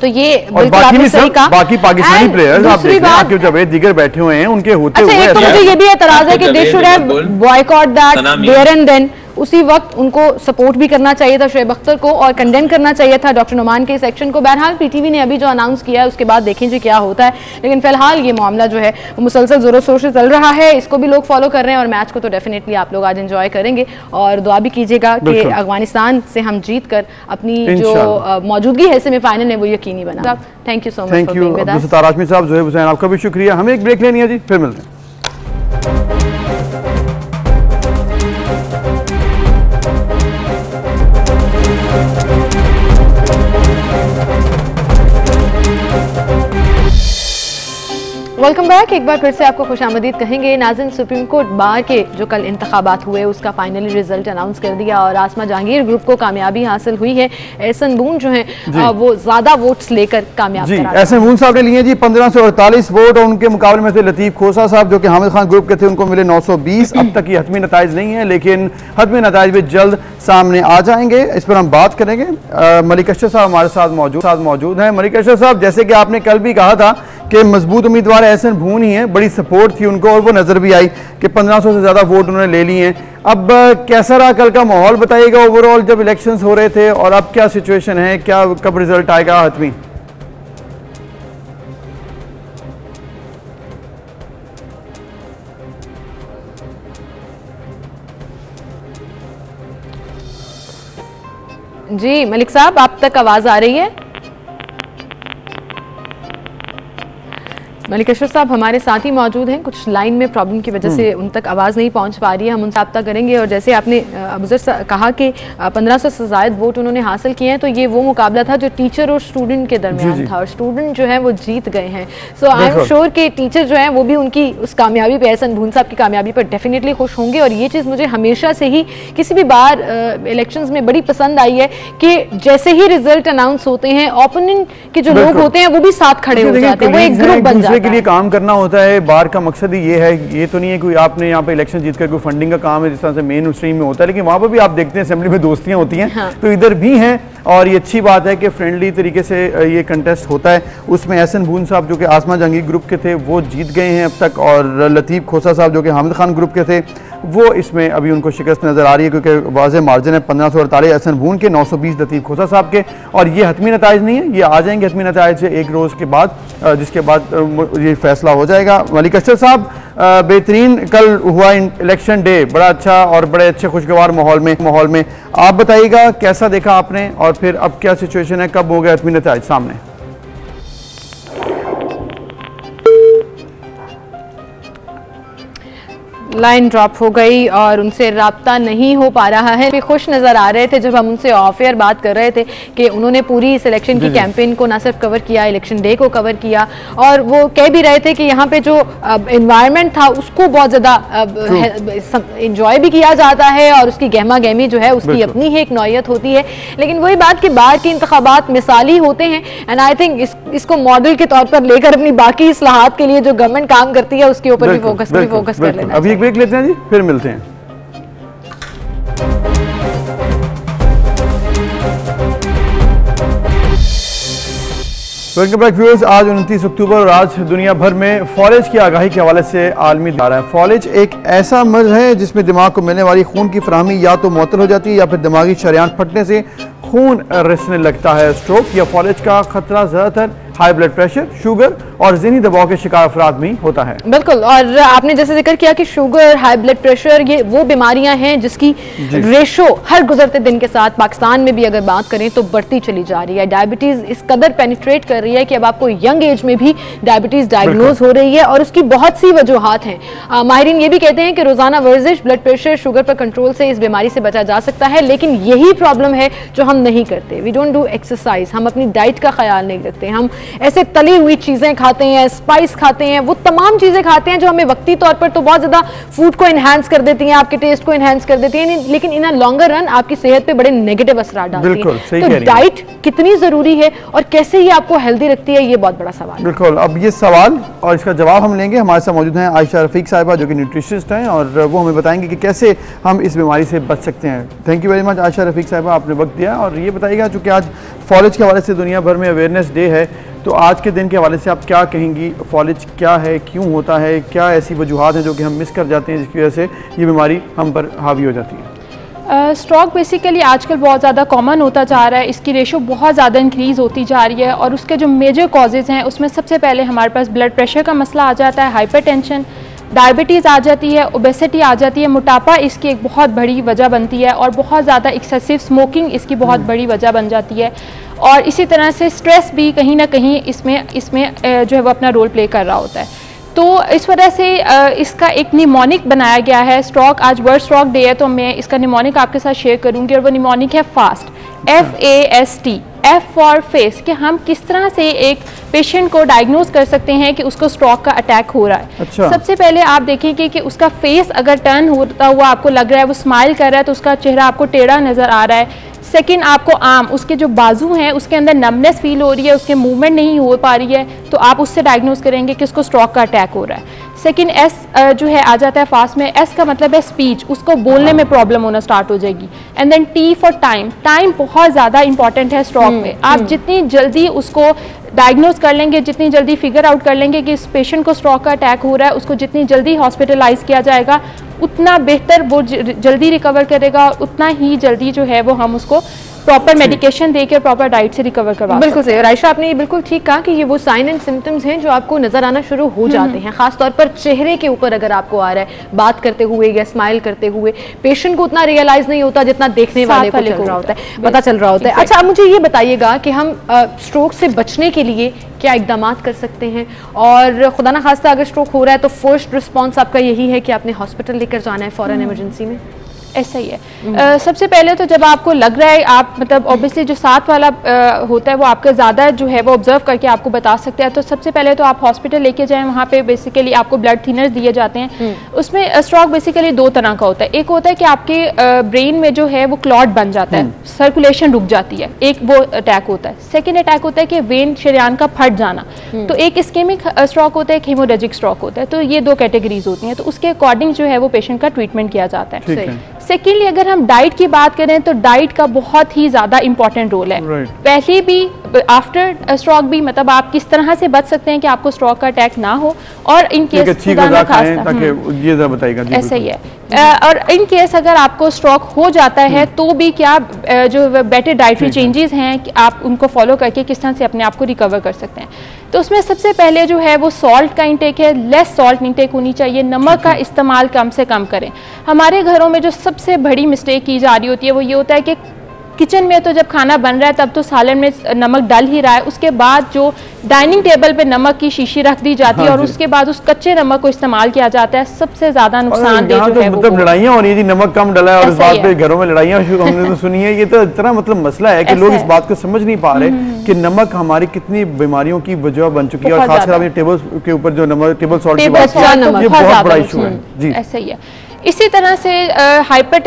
तो ये बाकी भी सही कहा। बाकी पाकिस्तानी प्लेयर्स आप देख रहे हैं बात आपके जवेद दिगर बैठे हुए हैं उनके होते अच्छा हुए एक तो मुझे ये भी एतराज़ है कि they should have boycott that there and then उसी वक्त उनको सपोर्ट भी करना चाहिए था शुएब अख्तर को और कंडेम करना चाहिए था डॉक्टर नुमान के इस एक्शन को। बहरहाल पीटीवी ने अभी जो अनाउंस किया है उसके बाद देखें जी क्या होता है। लेकिन फ़िलहाल ये मामला जो है वो मुसलसल जोरों शोर से चल रहा है। इसको भी लोग फॉलो कर रहे हैं और मैच को तो डेफिनेटली आप लोग आज एंजॉय करेंगे। और दुआ भी कीजिएगा कि अफ़गानिस्तान से हम जीत कर अपनी जो मौजूदगी है सेमीफाइनल में वो यकीनी बना thank you so much thank you साहब जोहेब हुसैन आपका भी शुक्रिया। हमें एक ब्रेक लेनी है जी फिर मिलते हैं। वेलकम बैक एक बार फिर से आपको खुश आमदीद कहेंगे। नाजिन सुप्रीम कोर्ट बार के जो कल इंतखाबात हुए उसका फाइनली रिज़ल्ट अनाउंस कर दिया और आसमा जहांगीर ग्रुप को कामयाबी हासिल हुई है। एहसन बून जो है वो ज़्यादा वोट्स लेकर कामयाब जी ऐसे मून साहब ने लिए जी पंद्रह सौ अड़तालीस वोट और उनके मुकाबले में थे लतीफ खोसा साहब जो कि हामिद खान ग्रुप के थे उनको मिले नौ सौ बीस। अब तक ये हतमी नतज नहीं है लेकिन हतमी नतज भी जल्द सामने आ जाएँगे। इस पर हम बात करेंगे। मलिक अशर साहब हमारे साथ मौजूद साथ मौजूद हैं। मलिक अशर साहब जैसे कि आपने कल भी कहा था कि मज़बूत उम्मीदवार एहसन भून ही हैं, बड़ी सपोर्ट थी उनको और वो नज़र भी आई कि पंद्रह सौ से ज़्यादा वोट उन्होंने ले लिए हैं। अब कैसा रहा कल का माहौल, बताइएगा ओवरऑल जब इलेक्शंस हो रहे थे और अब क्या सिचुएशन है, क्या, कब रिज़ल्ट आएगा हतमी जी, मलिक साहब, आप तक आवाज़ आ रही है? मलिक अशरफ साहब हमारे साथ ही मौजूद हैं। कुछ लाइन में प्रॉब्लम की वजह से उन तक आवाज़ नहीं पहुँच पा रही है। हम उनसे रब्ता करेंगे और जैसे आपने अबुजर कहा कि पंद्रह सौ से जायद वोट उन्होंने हासिल किए हैं तो ये वो मुकाबला था जो टीचर और स्टूडेंट के दरमियान था और स्टूडेंट जो है वो जीत गए हैं। सो आई एम श्योर कि टीचर जो है वो भी उनकी उस कामयाबी पे एहसन भून साहब की कामयाबी पर डेफिनेटली खुश होंगे। और ये चीज़ मुझे हमेशा से ही किसी भी बार इलेक्शन में बड़ी पसंद आई है कि जैसे ही रिज़ल्ट अनाउंस होते हैं ओपोनेंट के जो लोग होते हैं वो भी साथ खड़े हो जाते हैं वो एक colleagues बन जाते बन दूसरे के लिए काम करना होता है बार का मकसद ही ये है ये तो नहीं है कोई आपने यहाँ पे इलेक्शन जीत कर कोई फंडिंग का काम है जिस तरह से मेन स्ट्रीम में होता है लेकिन वहाँ पर भी आप देखते हैं असेंबली में दोस्तियाँ होती हैं हाँ। तो इधर भी हैं और ये अच्छी बात है कि फ्रेंडली तरीके से ये कंटेस्ट होता है उसमें एहसन भून साहब जो कि आसमा जहांगीर ग्रुप के थे वो जीत गए हैं अब तक और लतीफ़ खोसा साहब जो कि हामिद खान ग्रुप के थे वो इसमें अभी उनको शिकस्त नज़र आ रही है क्योंकि वाज मार्जिन है, पंद्रह सौ अड़तालीस एहसन भून के नौ सौ बीस लतीफ़ खोसा साहब के। और ये हतमी नतज नहीं है, ये आ जाएँगे हतमी नतज एक रोज़ के बाद जिसके बाद ये फैसला हो जाएगा। मलिक अशर साहब बेहतरीन कल हुआ इलेक्शन डे, बड़ा अच्छा और बड़े अच्छे खुशगवार माहौल में माहौल में। आप बताइएगा, कैसा देखा आपने और फिर अब क्या सिचुएशन है, कब हो गया हतमी नतज सामने? लाइन ड्रॉप हो गई और उनसे रबता नहीं हो पा रहा है। वे खुश नज़र आ रहे थे जब हम उनसे ऑफ़ एयर बात कर रहे थे कि उन्होंने पूरी इस इलेक्शन की कैंपेन को ना सिर्फ़ कवर किया इलेक्शन डे को कवर किया और वो कह भी रहे थे कि यहाँ पे जो इन्वायरमेंट था उसको बहुत ज़्यादा इंजॉय भी किया जाता है और उसकी गहमा गहमी जो है उसकी अपनी ही एक नौयत होती है। लेकिन वही बात कि बाहर के इंतबात मिसाली होते हैं एंड आई थिंक इस, इसको मॉडल के तौर पर लेकर अपनी बाकी असलाहत के लिए जो गवर्नमेंट काम करती है उसके ऊपर भी फोकस भी फोकस कर लेना अभी ब्रेक लेते हैं जी, फिर मिलते हैं। वेलकम बैक व्यूअर्स आज उनतीस अक्टूबर, और आज दुनिया भर में फॉलेज की आगाही के हवाले से आलमी आ रहा है। फॉलेज एक ऐसा मर्ज है जिसमें दिमाग को मिलने वाली खून की फरहमी या तो मअतल हो जाती है या फिर दिमागी शरियान फटने से खून रिसने लगता है। स्ट्रोक या फॉलेज का खतरा ज़्यादातर हाई ब्लड प्रेशर शुगर और जहनी दबाव के शिकार अफराद में होता है। बिल्कुल और आपने जैसे ज़िक्र किया कि शुगर हाई ब्लड प्रेशर ये वो बीमारियाँ हैं जिसकी रेशो हर गुजरते दिन के साथ पाकिस्तान में भी अगर बात करें तो बढ़ती चली जा रही है। डायबिटीज़ इस कदर पेनिट्रेट कर रही है कि अब आपको यंग एज में भी डायबिटीज़ डायग्नोज हो रही है और उसकी बहुत सी वजूहत हैं। माहरीन ये भी कहते हैं कि रोज़ाना वर्जिश ब्लड प्रेशर शुगर पर कंट्रोल से इस बीमारी से बचा जा सकता है लेकिन यही प्रॉब्लम है जो हम नहीं करते। वी डोंट डू एक्सरसाइज हम अपनी डाइट का ख्याल नहीं रखते हम ऐसे तली हुई चीज़ें खाते हैं स्पाइस खाते हैं वो तमाम चीज़ें खाते हैं जो हमें वक्ती तौर पर तो बहुत ज़्यादा फ़ूड को इन्हांस कर देती हैं आपके टेस्ट को इन्हांस कर देती हैं लेकिन इन लॉन्गर रन आपकी सेहत पे बड़े नेगेटिव असर डालती हैं। तो डाइट कितनी ज़रूरी है और कैसे ये आपको हेल्दी रखती है ये बहुत बड़ा सवाल बिल्कुल अब ये सवाल और इसका जवाब हम लेंगे। हमारे साथ मौजूद हैं आयशा रफीक साहिबा जो कि न्यूट्रिशनिस्ट हैं और वो हमें बताएँगे कि कैसे हम इस बीमारी से बच सकते हैं। Thank you very much Ayesha Rafiq साहिबा आपने वक्त दिया। और ये बताइएगा चूँकि आज फॉलेज के हवाले से दुनिया भर में अवेयरनेस डे है तो आज के दिन के हवाले से आप क्या कहेंगी? फॉलिज क्या है? क्यों होता है? क्या ऐसी वजूहत हैं जो कि हम मिस कर जाते हैं जिसकी वजह से ये बीमारी हम पर हावी हो जाती है? स्ट्रोक uh, बेसिकली आजकल बहुत ज़्यादा कॉमन होता जा रहा है। इसकी रेशो बहुत ज़्यादा इंक्रीज़ होती जा रही है और उसके जो मेजर कॉजेज़ हैं उसमें सबसे पहले हमारे पास ब्लड प्रेशर का मसला आ जाता है हाइपर डायबिटीज़ आ जाती है ओबेसिटी आ जाती है मोटापा इसकी एक बहुत बड़ी वजह बनती है और बहुत ज़्यादा एक्सेसिव स्मोकिंग इसकी बहुत हम्म। बड़ी वजह बन जाती है। और इसी तरह से स्ट्रेस भी कहीं ना कहीं इसमें इसमें जो है वो अपना रोल प्ले कर रहा होता है। तो इस वजह से इसका एक निमोनिक बनाया गया है। स्ट्रॉक आज वर्ल्ड स्ट्रॉक डे है तो मैं इसका निमोनिक आपके साथ शेयर करूँगी और वो निमोनिक है fast F A S T F for face कि हम किस तरह से एक पेशेंट को डायग्नोज कर सकते हैं कि उसको स्ट्रोक का अटैक हो रहा है। अच्छा। सबसे पहले आप देखेंगे कि उसका फेस अगर टर्न होता हुआ आपको लग रहा है वो स्माइल कर रहा है तो उसका चेहरा आपको टेढ़ा नज़र आ रहा है। सेकेंड आपको आम, उसके जो बाजू हैं, उसके अंदर नमनेस फील हो रही है, उसके मूवमेंट नहीं हो पा रही है तो आप उससे डायग्नोज करेंगे कि उसको स्ट्रोक का अटैक हो रहा है। सेकेंड एस जो है आ जाता है फास्ट में। एस का मतलब है स्पीच उसको बोलने में प्रॉब्लम होना स्टार्ट हो जाएगी। And then T for time time बहुत ज़्यादा इंपॉर्टेंट है स्ट्रोक हम्म, में आप हम्म। जितनी जल्दी उसको डायग्नोज कर लेंगे जितनी जल्दी फिगर आउट कर लेंगे कि इस पेशेंट को स्ट्रोक का अटैक हो रहा है उसको जितनी जल्दी हॉस्पिटलाइज किया जाएगा उतना बेहतर वो जल्दी रिकवर करेगा उतना ही जल्दी जो है वो हम उसको प्रॉपर मेडिकेशन देकर प्रॉपर डाइट से रिकवर करवा बिल्कुल सही। रायशा आपने ये बिल्कुल ठीक कहा कि ये वो साइन एंड सिम्टम्स हैं जो आपको नज़र आना शुरू हो हम्म। जाते हैं। खासतौर पर चेहरे के ऊपर अगर आपको आ रहा है बात करते हुए या स्माइल करते हुए पेशेंट को उतना रियलाइज़ नहीं होता जितना देखने वाले को चल रहा होता है। पता चल रहा होता है। अच्छा आप मुझे ये बताइएगा कि हम स्ट्रोक से बचने के लिए क्या इकदाम कर सकते हैं? और खुदा ना खास्ता अगर स्ट्रोक हो रहा है तो फ़र्स्ट रिस्पॉन्स आपका यही है कि आपने हॉस्पिटल लेकर जाना है फॉरन इमरजेंसी में? ऐसा ही है। uh, सबसे पहले तो जब आपको लग रहा है आप मतलब ऑब्वियसली जो साथ वाला uh, होता है वो आपका ज़्यादा जो है वो ऑब्ज़र्व करके आपको बता सकते हैं। तो सबसे पहले तो आप हॉस्पिटल लेके जाएँ वहाँ पे बेसिकली आपको ब्लड थिनर्स दिए जाते हैं। हम्म। उसमें स्ट्रॉक बेसिकली दो तरह का होता है। एक होता है कि आपके ब्रेन में जो है वो क्लॉट बन जाता है। सर्कुलेशन हम्म। रुक जाती है। एक वो अटैक होता है। सेकेंड अटैक होता है कि वेन शरियान का फट जाना। तो एक स्केमिक स्ट्रॉक होता है एक हीमोरेजिक स्ट्रॉक होता है। तो ये दो कैटेगरीज होती हैं। तो उसके अकॉर्डिंग जो है वो पेशेंट का ट्रीटमेंट किया जाता है। सेकेंडली अगर हम डाइट की बात करें तो डाइट का बहुत ही ज़्यादा इंपॉर्टेंट रोल है right. पहले भी आफ्टर स्ट्रोक भी मतलब आप किस तरह से बच सकते हैं कि आपको स्ट्रोक का अटैक ना हो? और इन केस हम्म, ये बताइएगा। ऐसा ही है। और इन केस अगर आपको स्ट्रोक हो जाता है तो भी क्या जो बेटर डाइटरी चेंजेस हैं। कि आप उनको फॉलो करके किस तरह से अपने आप को रिकवर कर सकते हैं। तो उसमें सबसे पहले जो है वो सॉल्ट का इंटेक है। लेस सॉल्ट इंटेक होनी चाहिए। नमक का इस्तेमाल कम से कम करें। हमारे घरों में जो सबसे बड़ी मिस्टेक की जा रही होती है वो ये होता है कि किचन में तो जब खाना बन रहा है तब तो सालन में नमक डल ही रहा है। उसके बाद जो डाइनिंग टेबल पे नमक की शीशी रख दी जाती है हाँ और उसके बाद उस कच्चे नमक को इस्तेमाल किया जाता है। सबसे ज़्यादा नुकसान तो है मतलब है। लड़ाइयाँ हो रही है जी नमक कम डला है और इस बात पे घरों में लड़ाइयाँ हमने तो सुनी है। ये तो इतना मतलब मसला है कि लोग इस बात को समझ नहीं पा रहे कि नमक हमारी कितनी बीमारियों की वजह बन चुकी है और खासकर। आपने टेबल के ऊपर जो नमक टेबल सॉल्ट ये बहुत बड़ा इशू है। जी। ऐसा ही है। इसी तरह से हाइपर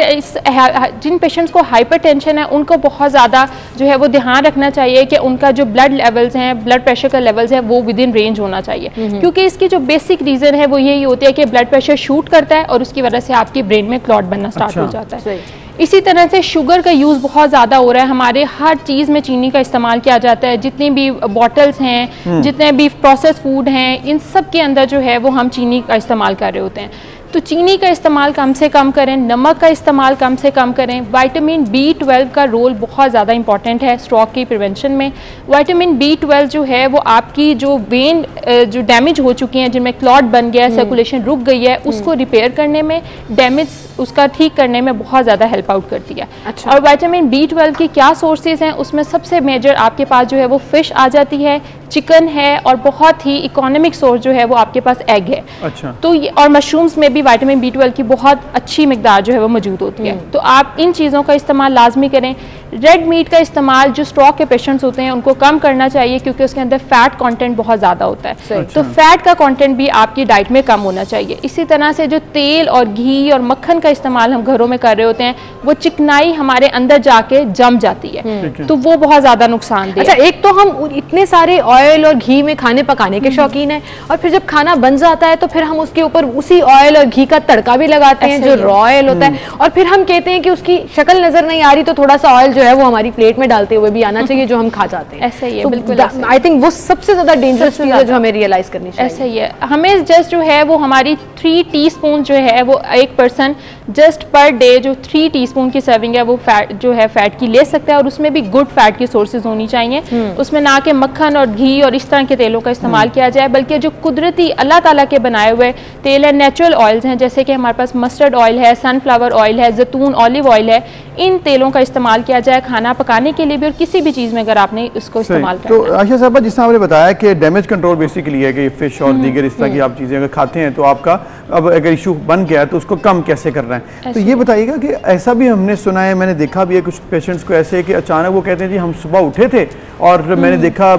जिन पेशेंट्स को हाइपरटेंशन है उनको बहुत ज़्यादा जो है वो ध्यान रखना चाहिए कि उनका जो ब्लड लेवल्स हैं ब्लड प्रेशर का लेवल्स है वो विद इन रेंज होना चाहिए। क्योंकि इसकी जो बेसिक रीज़न है वो यही होती है कि ब्लड प्रेशर शूट करता है और उसकी वजह से आपकी ब्रेन में क्लॉट बनना स्टार्ट हो अच्छा। जाता है। इसी तरह से शुगर का यूज़ बहुत ज़्यादा हो रहा है। हमारे हर चीज़ में चीनी का इस्तेमाल किया जाता है। जितनी भी बॉटल्स हैं जितने भी प्रोसेस फ़ूड हैं इन सब के अंदर जो है वो हम चीनी का इस्तेमाल कर रहे होते हैं। तो चीनी का इस्तेमाल कम से कम करें नमक का इस्तेमाल कम से कम करें। विटामिन बी ट्वेल्व का रोल बहुत ज़्यादा इंपॉर्टेंट है स्ट्रोक की प्रिवेंशन में। विटामिन बी ट्वेल्व जो है वो आपकी जो वेन जो डैमेज हो चुकी हैं जिनमें क्लॉट बन गया है सर्कुलेशन रुक गई है उसको रिपेयर करने में डैमेज उसका ठीक करने में बहुत ज़्यादा हेल्प आउट करती है। अच्छा। और वाइटामिन बी ट्वेल्व के क्या सोर्सेज हैं उसमें सबसे मेजर आपके पास जो है वो फ़िश आ जाती है चिकन है और बहुत ही इकोनॉमिक सोर्स जो है वो आपके पास एग है। अच्छा। तो ये और मशरूम्स में भी वाइटामिन बी ट्वेल्व की बहुत अच्छी मकदार जो है वो मौजूद होती है। तो आप इन चीज़ों का इस्तेमाल लाजमी करें। रेड मीट का इस्तेमाल जो स्ट्रोक के पेशेंट्स होते हैं उनको कम करना चाहिए क्योंकि उसके अंदर फैट कंटेंट बहुत ज़्यादा होता है। सही। तो फैट का कंटेंट भी आपकी डाइट में कम होना चाहिए। इसी तरह से जो तेल और घी और मक्खन का इस्तेमाल हम घरों में कर रहे होते हैं वो चिकनाई हमारे अंदर जाके जम जाती है। है। तो वो बहुत ज़्यादा नुकसानदेह अच्छा एक तो हम इतने सारे ऑयल और घी में खाने पकाने के शौकीन है और फिर जब खाना बन जाता है तो फिर हम उसके ऊपर उसी ऑयल और घी का तड़का भी लगाते हैं जो। रॉ ऑयल होता है। और फिर हम कहते हैं कि उसकी शक्ल नज़र नहीं आ रही तो थोड़ा सा ऑयल जो है वो हमारी प्लेट में डालते हुए भी आना चाहिए जो हम खा जाते हैं। ऐसा ही है, बिल्कुल आई थिंक वो सबसे ज़्यादा डेंजरस चीज़ है जो हमें रियलाइज़ करनी चाहिए। ऐसा ही है। हमें जस्ट जो है वो हमारी थ्री टीस्पून जो है वो एक पर्सन जस्ट पर डे जो थ्री टीस्पून की सर्विंग है वो फैट जो है फैट की ले सकता है और उसमें भी गुड फैट की सोर्सेज होनी चाहिए। उसमें ना कि मक्खन और घी और इस तरह के तेलों का इस्तेमाल किया जाए बल्कि जो कुदरती अल्लाह ताला के बनाए हुए तेल है नेचुरल ऑयल्स हैं जैसे कि हमारे पास मस्टर्ड ऑयल है सनफ्लावर ऑयल है जैतून ऑलिव ऑयल है इन तेलों का इस्तेमाल किया जाए खाना पकाने के लिए भी और किसी भी चीज़ में अगर आपने इसको इस्तेमाल। तो आशा साहबा जिस आपने बताया कि डैमेज कंट्रोल बेसिकली है कि फ़िश और दीगर इस तरह की आप चीज़ें अगर खाते हैं तो आपका अब अगर इशू बन गया है तो उसको कम कैसे करना है? तो ये बताइएगा कि ऐसा भी हमने सुना है मैंने देखा भी है कुछ पेशेंट्स को ऐसे कि अचानक वो कहते हैं जी हम सुबह उठे थे और मैंने देखा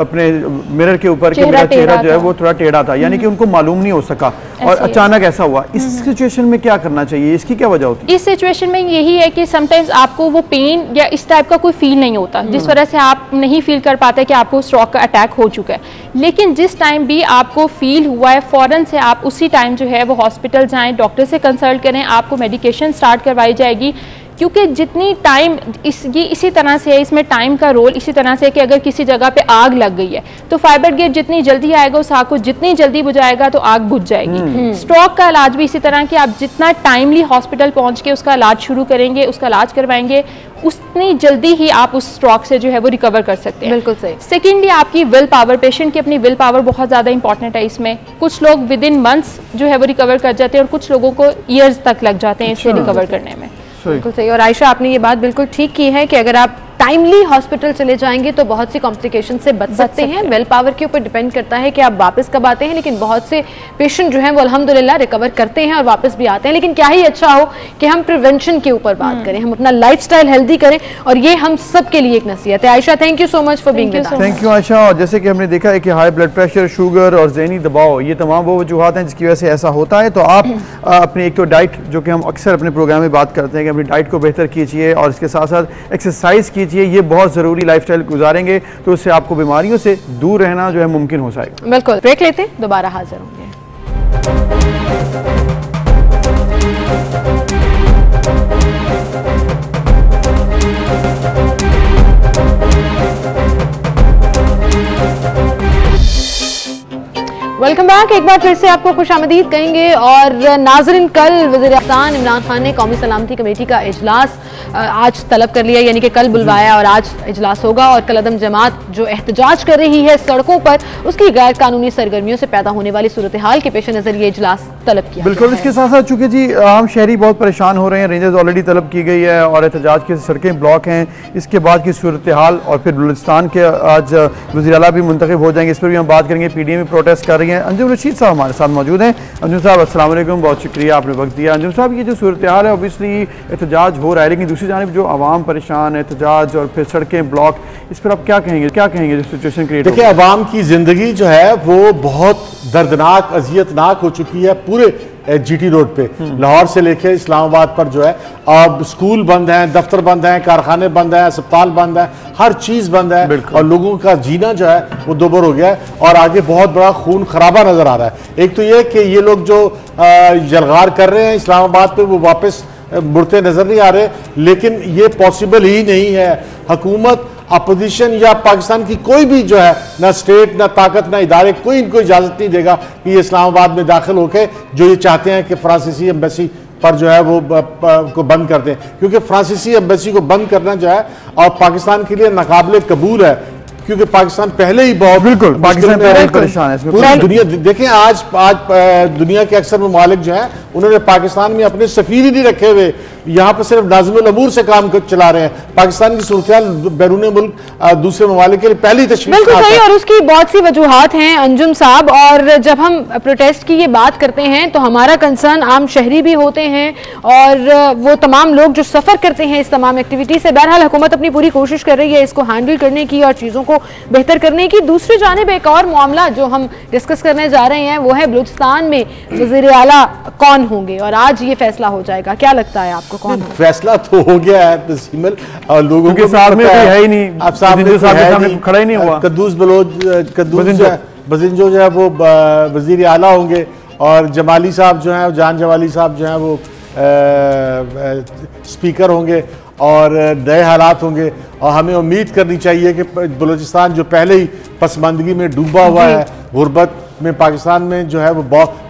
अपने मिरर के ऊपर कि मेरा चेहरा जो है वो थोड़ा टेढ़ा था यानी कि उनको मालूम नहीं हो सका और अचानक ऐसा हुआ। इस सिचुएशन में क्या करना चाहिए? इसकी क्या वजह होती है? इस सिचुएशन में यही है कि समटाइम्स आपको वो पेन या इस टाइप का कोई फील नहीं होता। जिस वजह से आप नहीं फील कर पाते कि आपको स्ट्रोक का अटैक हो चुका है। लेकिन जिस टाइम भी आपको फील हुआ है फ़ौरन से आप उसी टाइम जो है वो हॉस्पिटल जाएँ डॉक्टर से कंसल्ट करें आपको मेडिकेशन स्टार्ट करवाई जाएगी। क्योंकि जितनी टाइम इस ये इसी तरह से है इसमें टाइम का रोल इसी तरह से है कि अगर किसी जगह पे आग लग गई है तो फाइबर गेट जितनी जल्दी आएगा उस आग को जितनी जल्दी बुझाएगा तो आग बुझ जाएगी। स्ट्रोक का इलाज भी इसी तरह कि आप जितना टाइमली हॉस्पिटल पहुँच के उसका इलाज शुरू करेंगे उसका इलाज करवाएँगे उतनी जल्दी ही आप उस स्ट्रोक से जो है वो रिकवर कर सकते हैं। बिल्कुल सही। सेकेंडली आपकी विल पावर पेशेंट की अपनी विल पावर बहुत ज़्यादा इंपॉर्टेंट है इसमें। कुछ लोग विद इन मंथ्स जो है वो रिकवर कर जाते हैं और कुछ लोगों को ईयर्स तक लग जाते हैं इससे अच्छा। रिकवर करने में। बिल्कुल सही। और आयशा आपने ये बात बिल्कुल ठीक की है कि अगर आप टाइमली हॉस्पिटल चले जाएँगे तो बहुत सी कॉम्प्लिकेशन से बच सकते सकते हैं। वेल पावर के ऊपर डिपेंड करता है कि आप वापस कब आते हैं लेकिन बहुत से पेशेंट जो हैं वो अल्हम्दुलिल्लाह रिकवर करते हैं और वापस भी आते हैं। लेकिन क्या ही अच्छा हो कि हम प्रिवेंशन के ऊपर बात करें हम अपना लाइफस्टाइल हेल्दी करें और ये हम सब के लिए एक नसीहत है। Ayesha thank you so much for us thank you Ayesha और जैसे कि हमने देखा है कि हाई ब्लड प्रेशर शुगर और जहनी दबाव ये तमाम वो वजूहत हैं जिसकी वजह से ऐसा होता है। तो आप अ, अपनी एक तो डाइट जो कि हम अक्सर अपने प्रोग्राम में बात करते हैं कि अपनी डाइट को बेहतर कीजिए और इसके साथ साथ एक्सरसाइज कीजिए। लीजिए ये बहुत ज़रूरी लाइफ गुजारेंगे तो उससे आपको बीमारियों से दूर रहना जो है मुमकिन हो जाएगा। बिल्कुल, ब्रेक लेते हैं, दोबारा हाजिर होंगे। वेलकम बैक एक बार फिर से आपको खुश आमदीद कहेंगे और नाजरन, कल वज़ीर इमरान खान ने कौमी सलामती कमेटी का अजलास आज तलब कर लिया यानी कि कल बुलवाया और आज इजलास होगा और कल अदम जमात जो एहतजाज कर रही है सड़कों पर उसकी गैर कानूनी सरगर्मियों से पैदा होने वाली सूरत हाल के पेश नज़र ये इजलास तलब किया बिल्कुल इसके साथ साथ चूँकि जी आम शहरी बहुत परेशान हो रहे हैं रेंजर्स ऑलरेडी तलब की गई है और एहतजाज की सड़कें ब्लॉक हैं। इसके बाद की सूरत हाल और फिर बलुचिस्तान के आज वजी अला भी मुंतब हो जाएँगे। इस पर भी हम बात करेंगे। पी डी एम प्रोटेस्ट कर रही हैं। अंजुम रशीद साहब हमारे साथ मौजूद हैं। अंजुम साहब असल बहुत शुक्रिया आपने वक्त दिया। अंजुम साहब ये जो सूरत हाल है ओबियसली एहतजाज हो रहा है लेकिन दूसरी जानब जो आवाम परेशान एहतजाज और फिर सड़कें ब्लॉक इस पर आप क्या कहेंगे? क्या कहेंगे जो सिचुएशन क्रिएट देखिए आवाम की ज़िंदगी जो है वो बहुत दर्दनाक अजियतनाक हो चुकी है पूरे जीटी रोड पे। लाहौर से लेके इस्लामाबाद पर जो है अब स्कूल बंद हैं दफ्तर बंद हैं कारखाने बंद हैं अस्पताल बंद हैं हर चीज़ बंद है और लोगों का जीना जो है वो दोबर हो गया है और आगे बहुत बड़ा खून खराबा नज़र आ रहा है। एक तो ये कि ये लोग जो जलगार कर रहे हैं इस्लामाबाद पे वो वापस मुड़ते नज़र नहीं आ रहे, लेकिन ये पॉसिबल ही नहीं है। हकूमत अपोजिशन या पाकिस्तान की कोई भी जो है, ना स्टेट ना ताकत, ना इदारे, कोई इनको इजाज़त नहीं देगा कि ये इस्लामाबाद में दाखिल होकर जो ये चाहते हैं कि फ्रांसीसी एम्बेसी पर जो है वो को बंद कर दें। क्योंकि फ्रांसीसी एम्बेसी को बंद करना जो है, और पाकिस्तान के लिए नाकबले कबूल है क्योंकि पाकिस्तान पहले ही बहुत बिल्कुल पाकिस्तान पहले ही परेशान है पूरी दुनिया देखें आज आज दुनिया के अक्सर ममालिक जो हैं उन्होंने पाकिस्तान में अपने सफीर ही नहीं रखे हुए। यहाँ पर सिर्फ़ नाजुल अमूर से काम चला रहे हैं। पाकिस्तान की सूरत बैरून मुल्क दूसरे ममालिक के लिए पहली सही और उसकी बहुत सी वजूहत हैं अंजुम साहब। और जब हम प्रोटेस्ट की ये बात करते हैं तो हमारा कंसर्न आम शहरी भी होते हैं और वो तमाम लोग जो सफ़र करते हैं इस तमाम एक्टिविटी से। बहरहाल हुकूमत अपनी पूरी कोशिश कर रही है इसको हैंडल करने की और चीज़ों को बेहतर करने की। दूसरी जानब एक और मामला जो हम डिस्कस करने जा रहे हैं वो है बलूचिस्तान में वज़ीर अला कौन होंगे? और आज ये फैसला हो जाएगा। क्या लगता है आपको कौन फैसला तो हो गया है सिमल और लोगों के साथ में है। ही नहीं। अब सामने तो सामने खड़ा ही नहीं हुआ। कद्दूस बलोच कद्दूस बजिंजो जो है वो वज़ीर आला होंगे और जमाली साहब जो हैं जान जमाली साहब जो हैं वो स्पीकर होंगे और नए हालात होंगे और हमें उम्मीद करनी चाहिए कि बलूचिस्तान जो पहले ही पसमानदगी में डूबा हुआ है गुर्बत में पाकिस्तान में जो है वो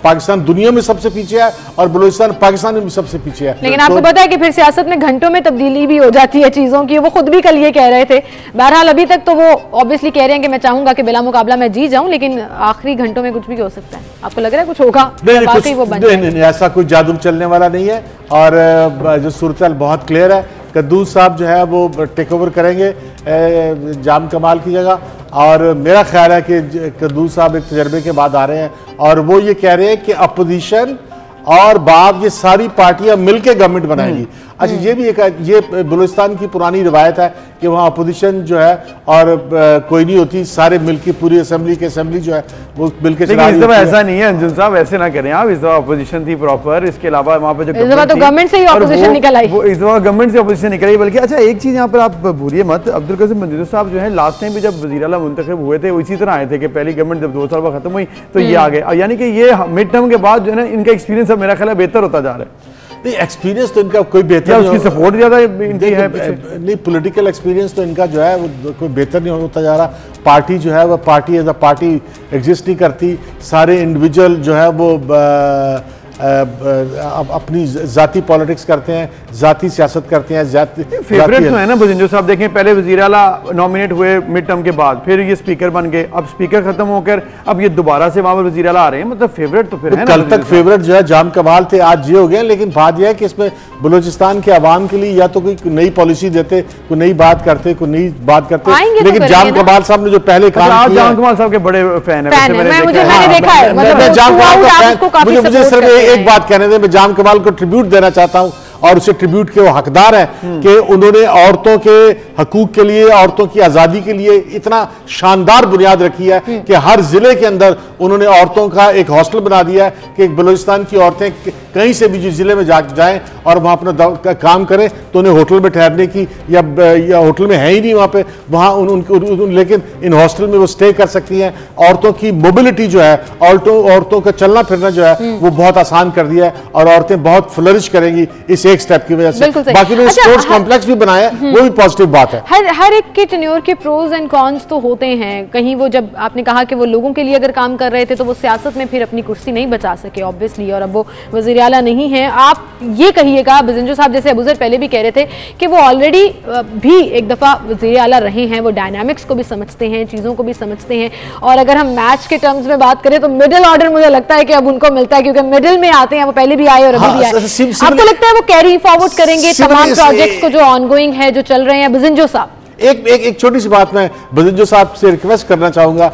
पाकिस्तान दुनिया में सबसे पीछे है और बलूचिस्तान पाकिस्तान में भी सबसे पीछे है। लेकिन तो, आपको पता है कि फिर सियासत में घंटों में तब्दीली भी हो जाती है चीज़ों की वो खुद भी कल ये कह रहे थे। बहरहाल अभी तक तो वो ऑब्वियसली कह रहे हैं कि मैं चाहूँगा कि बिला मुकाबला मैं जी जाऊँ लेकिन आखिरी घंटों में कुछ भी हो सकता है। आपको लग रहा है कुछ होगा? नहीं, कुछ, नहीं, नहीं, ऐसा कोई जादू चलने वाला नहीं है और जो सूरत बहुत क्लियर है कद्दूस साहब जो है वो टेक ओवर करेंगे। जाम कमाल की जगह। और मेरा ख्याल है कि कद्दूस साहब एक तजर्बे के बाद आ रहे हैं। और वो ये कह रहे हैं कि अपोजिशन और बाप, ये सारी पार्टियाँ मिलके गवर्नमेंट बनाएँगी। अच्छा ये भी एक ये बलूचिस्तान की पुरानी रवायत है कि वहाँ अपोजिशन जो है और कोई नहीं होती सारे मिलकर पूरी असेंबली की असेंबली जो है वो मिलकर इस दफ़ा ऐसा नहीं है अंजुन साहब ऐसे ना करें आप इस दफ़ा अपोजिशन थी प्रॉपर इसके अलावा वहाँ पे जो तो गवर्नमेंट से ही अपोजिशन निकल आई। वो इस दफ़ा गवर्नमेंट से अपोजिशन निकल आई बल्कि अच्छा एक चीज़ यहाँ पर आप भूलिए मत अब्दुल कसीम मंजूर साहब जो है लास्ट टाइम भी जब वजी अला मुंतब हुए थे इसी तरह आए थे कि पहली गवर्नमेंट जब दो साल बाद खत्म हुई तो ये हम्म। आ गए। यानी कि ये मिड टर्म के बाद जो है ना इनका एक्सपीरियंस अब मेरा ख्याल बेहतर होता जा रहा है। नहीं एक्सपीरियंस तो इनका कोई बेहतर नहीं उसकी सपोर्ट ज़्यादा इनकी है नहीं पॉलिटिकल एक्सपीरियंस तो इनका जो है वो कोई बेहतर नहीं होता जा रहा। पार्टी जो है वो party as a party exist नहीं करती। सारे इंडिविजुअल जो है वो आ, अपनी जाति पॉलिटिक्स करते हैं जाति सियासत करते हैं जाति फेवरेट तो है ना बुजिंजो साहब। देखें पहले वज़ीर अला नॉमिनेट हुए मिड टर्म के बाद फिर ये स्पीकर बन गए। अब स्पीकर खत्म होकर अब ये दोबारा से वहाँ पर वज़ीर अला आ रहे हैं। मतलब फेवरेट तो फिर है कल तक फेवरेट जो है जाम कमाल थे आज ये हो गए लेकिन बात यह है कि इसमें बलूचिस्तान के आवाम के लिए या तो कोई नई पॉलिसी देते कोई नई बात करते कोई नई बात करते। तो लेकिन जाम कमाल साहब ने जो पहले अच्छा, काम जाम कमाल साहब के बड़े फ़ैन है मुझे मुझे सिर्फ़ एक बात कहने दें, मैं जाम कमाल को ट्रिब्यूट देना चाहता हूँ और उसे ट्रिब्यूट के वो हकदार हैं। कि उन्होंने औरतों के हकूक के लिए, औरतों की आज़ादी के लिए इतना शानदार बुनियाद रखी है। कि हर ज़िले के अंदर उन्होंने औरतों का एक हॉस्टल बना दिया है कि बलूचिस्तान की औरतें कहीं से भी जिस ज़िले में जा जाएँ और वहाँ अपना काम करें तो उन्हें होटल में ठहरने की या, या होटल में है ही नहीं वहाँ पे। वहाँ उन, उन, उन, उन, लेकिन इन हॉस्टल में वो स्टे कर सकती हैं। औरतों की मोबिलिटी जो है औरतों औरतों का चलना फिरना जो है हम्म। वो बहुत आसान कर दिया है और औरतें बहुत फ्लरिश करेंगी इस एक स्टेप की वजह से। बाकी उन्होंने स्पोर्ट्स कॉम्प्लेक्स भी बनाया हम्म। वो भी पॉजिटिव बात है। हर हर एक के टेन्योर के प्रोज एंड कॉन्स तो होते हैं। कहीं वो जब आपने कहा कि वो लोगों के लिए अगर काम कर कर रहे थे तो वो सियासत में फिर अपनी कुर्सी नहीं बचा सके ऑब्वियसली और अब वो वज़ीर अला नहीं है। आप ये कहिएगा बजिंजो साहब जैसे अबूजर पहले भी कह रहे थे कि वो ऑलरेडी भी एक दफ़ा वज़ीर अला रहे हैं वो डायनामिक्स को भी समझते हैं चीज़ों को भी समझते हैं। और अगर हम मैच के टर्म्स में बात करें तो मिडिल ऑर्डर मुझे लगता है कि अब उनको मिलता है क्योंकि मिडिल में आते हैं वो पहले भी आए और अभी हाँ, भी आए। आपको लगता है वो कैरी फॉरवर्ड करेंगे तमाम प्रोजेक्ट्स को जो ऑनगोइंग है जो चल रहे हैं बजिंजो साहब? एक एक एक छोटी सी बात मैं बजिंजो साहब से रिक्वेस्ट करना चाहूँगा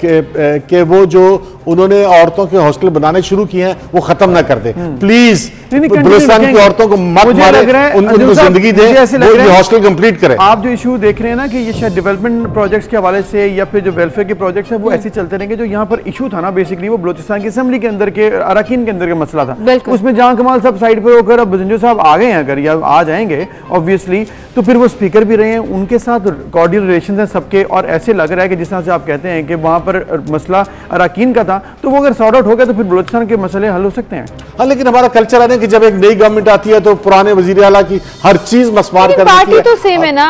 कि कि वो जो उन्होंने औरतों के हॉस्टल बनाने शुरू किए हैं वो खत्म ना कर दे। प्लीज़ नहीं, continue बलूचिस्तान की। औरतों को मत मारे लग रहा है, उन- उनको ज़िंदगी दे वो ये हॉस्टल कंप्लीट करें। आप जो इशू देख रहे हैं ना कि ये शायद डेवलपमेंट प्रोजेक्ट्स के हवाले से या फिर जो वेलफेयर के प्रोजेक्ट्स हैं वो ऐसे चलते रहेंगे जो यहाँ पर इशू था ना बेसिकली वो बलोचिस्तान की असम्बली के अंदर के अरकान के अंदर का मसला था। उसमें जहाँ कमाल साहब साइड पर होकर अब बजंजो साहब आ गए हैं अगर या आ जाएँगे ऑब्वियसली तो फिर वो स्पीकर भी रहे हैं उनके साथ कॉर्डियल रिलेशन हैं सबके और ऐसे लग रहा है कि जिस तरह से आप कहते हैं कि वहाँ पर मसला अरकान का था तो वो अगर सॉर्ट आउट हो गया तो फिर बलोचिस्तान के मसले हल हो सकते हैं। हाँ लेकिन हमारा कल्चर है ना कि जब एक नई गवर्नमेंट आती है तो पुराने वज़ीर अला की हर चीज़ मसमार करती कर पार्टी तो सेम है ना।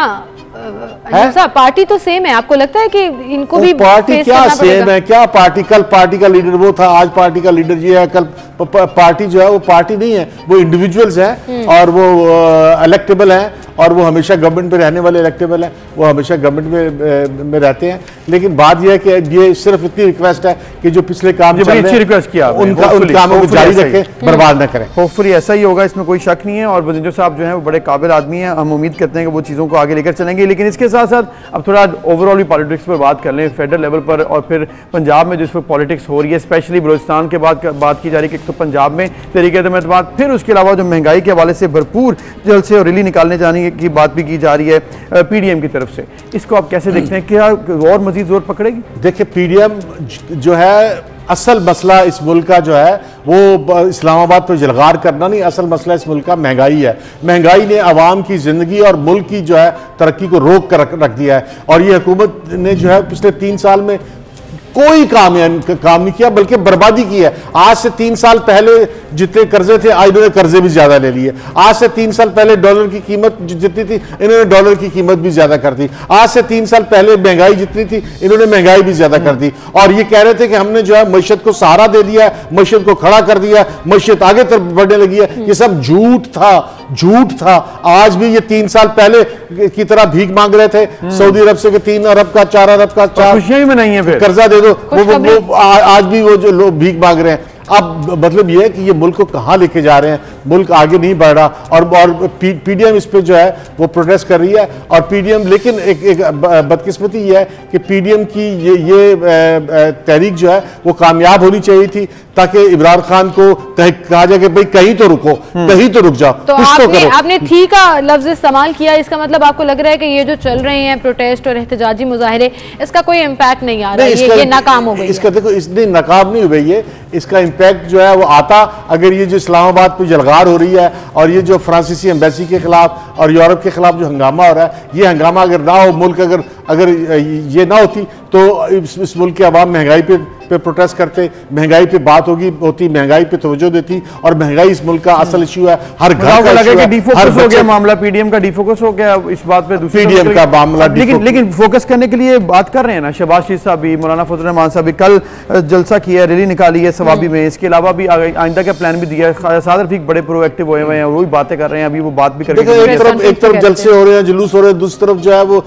पार्टी तो सेम है। आपको लगता है कि इनको भी पार्टी क्या सेम है? क्या पार्टी कल पार्टी का लीडर वो था आज पार्टी का लीडर ये है कल पार्टी जो है वो पार्टी नहीं है वो इंडिविजुअल्स हैं हम्म। और वो इलेक्टेबल हैं और वो हमेशा गवर्नमेंट में रहने वाले इलेक्टेबल हैं वो हमेशा गवर्नमेंट में, में रहते हैं। लेकिन बात यह है कि ये सिर्फ़ इतनी रिक्वेस्ट है कि जो पिछले काम चल रहे अच्छी request किया उनका उन कामों को जारी रखें बर्बाद न करें। होपफुली ऐसा ही होगा इसमें कोई शक नहीं है। और बजिंजो साहब जो है वो बड़े काबिल आदमी हैं। हम उम्मीद करते हैं कि वो चीज़ों को आगे लेकर चलेंगे। लेकिन इसके साथ साथ अब थोड़ा ओवरऑल भी पॉलिटिक्स पर बात कर लें फेडरल लेवल पर और फिर पंजाब में जिस वक्त पॉलिटिक्स हो रही है स्पेशली बलोचिस्तान के बाद बात की जा रही है कि तो पंजाब में तरीके बात, फिर उसके अलावा जो महँगाई के हवाले से भरपूर जल से और रैली निकालने जाने की बात भी की जा रही है पीडीएम की तरफ़ से। इसको आप कैसे देखते हैं? क्या और मजीद ज़ोर पकड़ेगी? देखिए पीडीएम जो है असल मसला इस मुल्क का जो है वो इस्लामाबाद पर जलगार करना नहीं असल मसला इस मुल्क का महँगाई है। महँगाई ने आवाम की ज़िंदगी और मुल्क की जो है तरक्की को रोक कर रख, दिया है। और ये हुकूमत ने जो है पिछले तीन साल में कोई काम काम नहीं किया, बल्कि बर्बादी की है। आज से तीन साल पहले जितने कर्जे थे, आज इन्होंने कर्जे भी ज़्यादा ले लिए। आज से तीन साल पहले डॉलर की कीमत जितनी थी, इन्होंने डॉलर की कीमत भी ज़्यादा कर दी। आज से तीन साल पहले महँगाई जितनी थी, इन्होंने महँगाई भी ज़्यादा कर दी। और ये कह रहे थे कि हमने जो है मीशत को सहारा दे दिया है, मीशत को खड़ा कर दिया है, मीशत आगे तरफ़ बढ़ने लगी है। ये सब झूठ था। झूठ था। आज भी ये तीन साल पहले की तरह भीख मांग रहे थे। सऊदी अरब से कि तीन अरब का चार अरब का चार खुशियाँ भी नहीं है फिर। कर्जा दे दो। वो, वो, वो आ- आज भी वो जो लोग भीख मांग रहे हैं। अब मतलब ये है कि ये मुल्क को कहाँ लेके जा रहे हैं? मुल्क आगे नहीं बढ़ रहा और और पीडीएम इस पर जो है वो प्रोटेस्ट कर रही है। और पीडीएम लेकिन एक एक बदकिस्मती ये है कि पीडीएम की ये ये तहरीक जो है वो कामयाब होनी चाहिए थी ताकि इमरान खान को कह- जाए कि भाई कहीं तो रुको कहीं तो रुक जाओ तो कुछ तो आपने करो। आपने थी का लफ्ज इस्तेमाल किया इसका मतलब आपको लग रहा है कि ये जो चल रहे हैं प्रोटेस्ट और एहतजाजी मुजाहरे इसका कोई इम्पैक्ट नहीं आ रहा है ये, ये नाकाम हो गई इसका देखो इसने नाकाम नहीं हुई है इसका इम्पैक्ट जो है वो आता अगर ये जो इस्लामाबाद पे जलगार हो रही है और ये जो फ्रांसीसी एम्बेसी के खिलाफ और यूरोप के खिलाफ जो हंगामा हो रहा है, ये हंगामा अगर ना हो, मुल्क अगर अगर ये ना होती तो इस, इस मुल्क के आवाम महँगाई पे पे प्रोटेस्ट करते महँगाई पे बात होगी होती महँगाई पे तवज्जो देती और महँगाई इस मुल्क का असल इशू है हर घर का लगा कि है, डिफोकस हो गया मामला पीडीएम का डिफोकस हो गया इस बात पे दूसरी PDM का मामला लेकिन लेकिन फोकस करने के लिए बात कर रहे हैं ना शहबाज शरीफ साहब भी मौलाना फजल रहमान साहब भी कल जलसा किया है रैली निकाली है सवाबी में। इसके अलावा भी आइंदा का प्लान भी दिया है। सादर रफीक बड़े प्रोएक्टिव हुए हुए हैं वो भी बातें कर रहे हैं अभी वो बात भी कर रहे हैं एक तरफ़ जलसे हो। रहे हैं जुलूस हो रहे हैं दूसरी तरफ़ जो है वो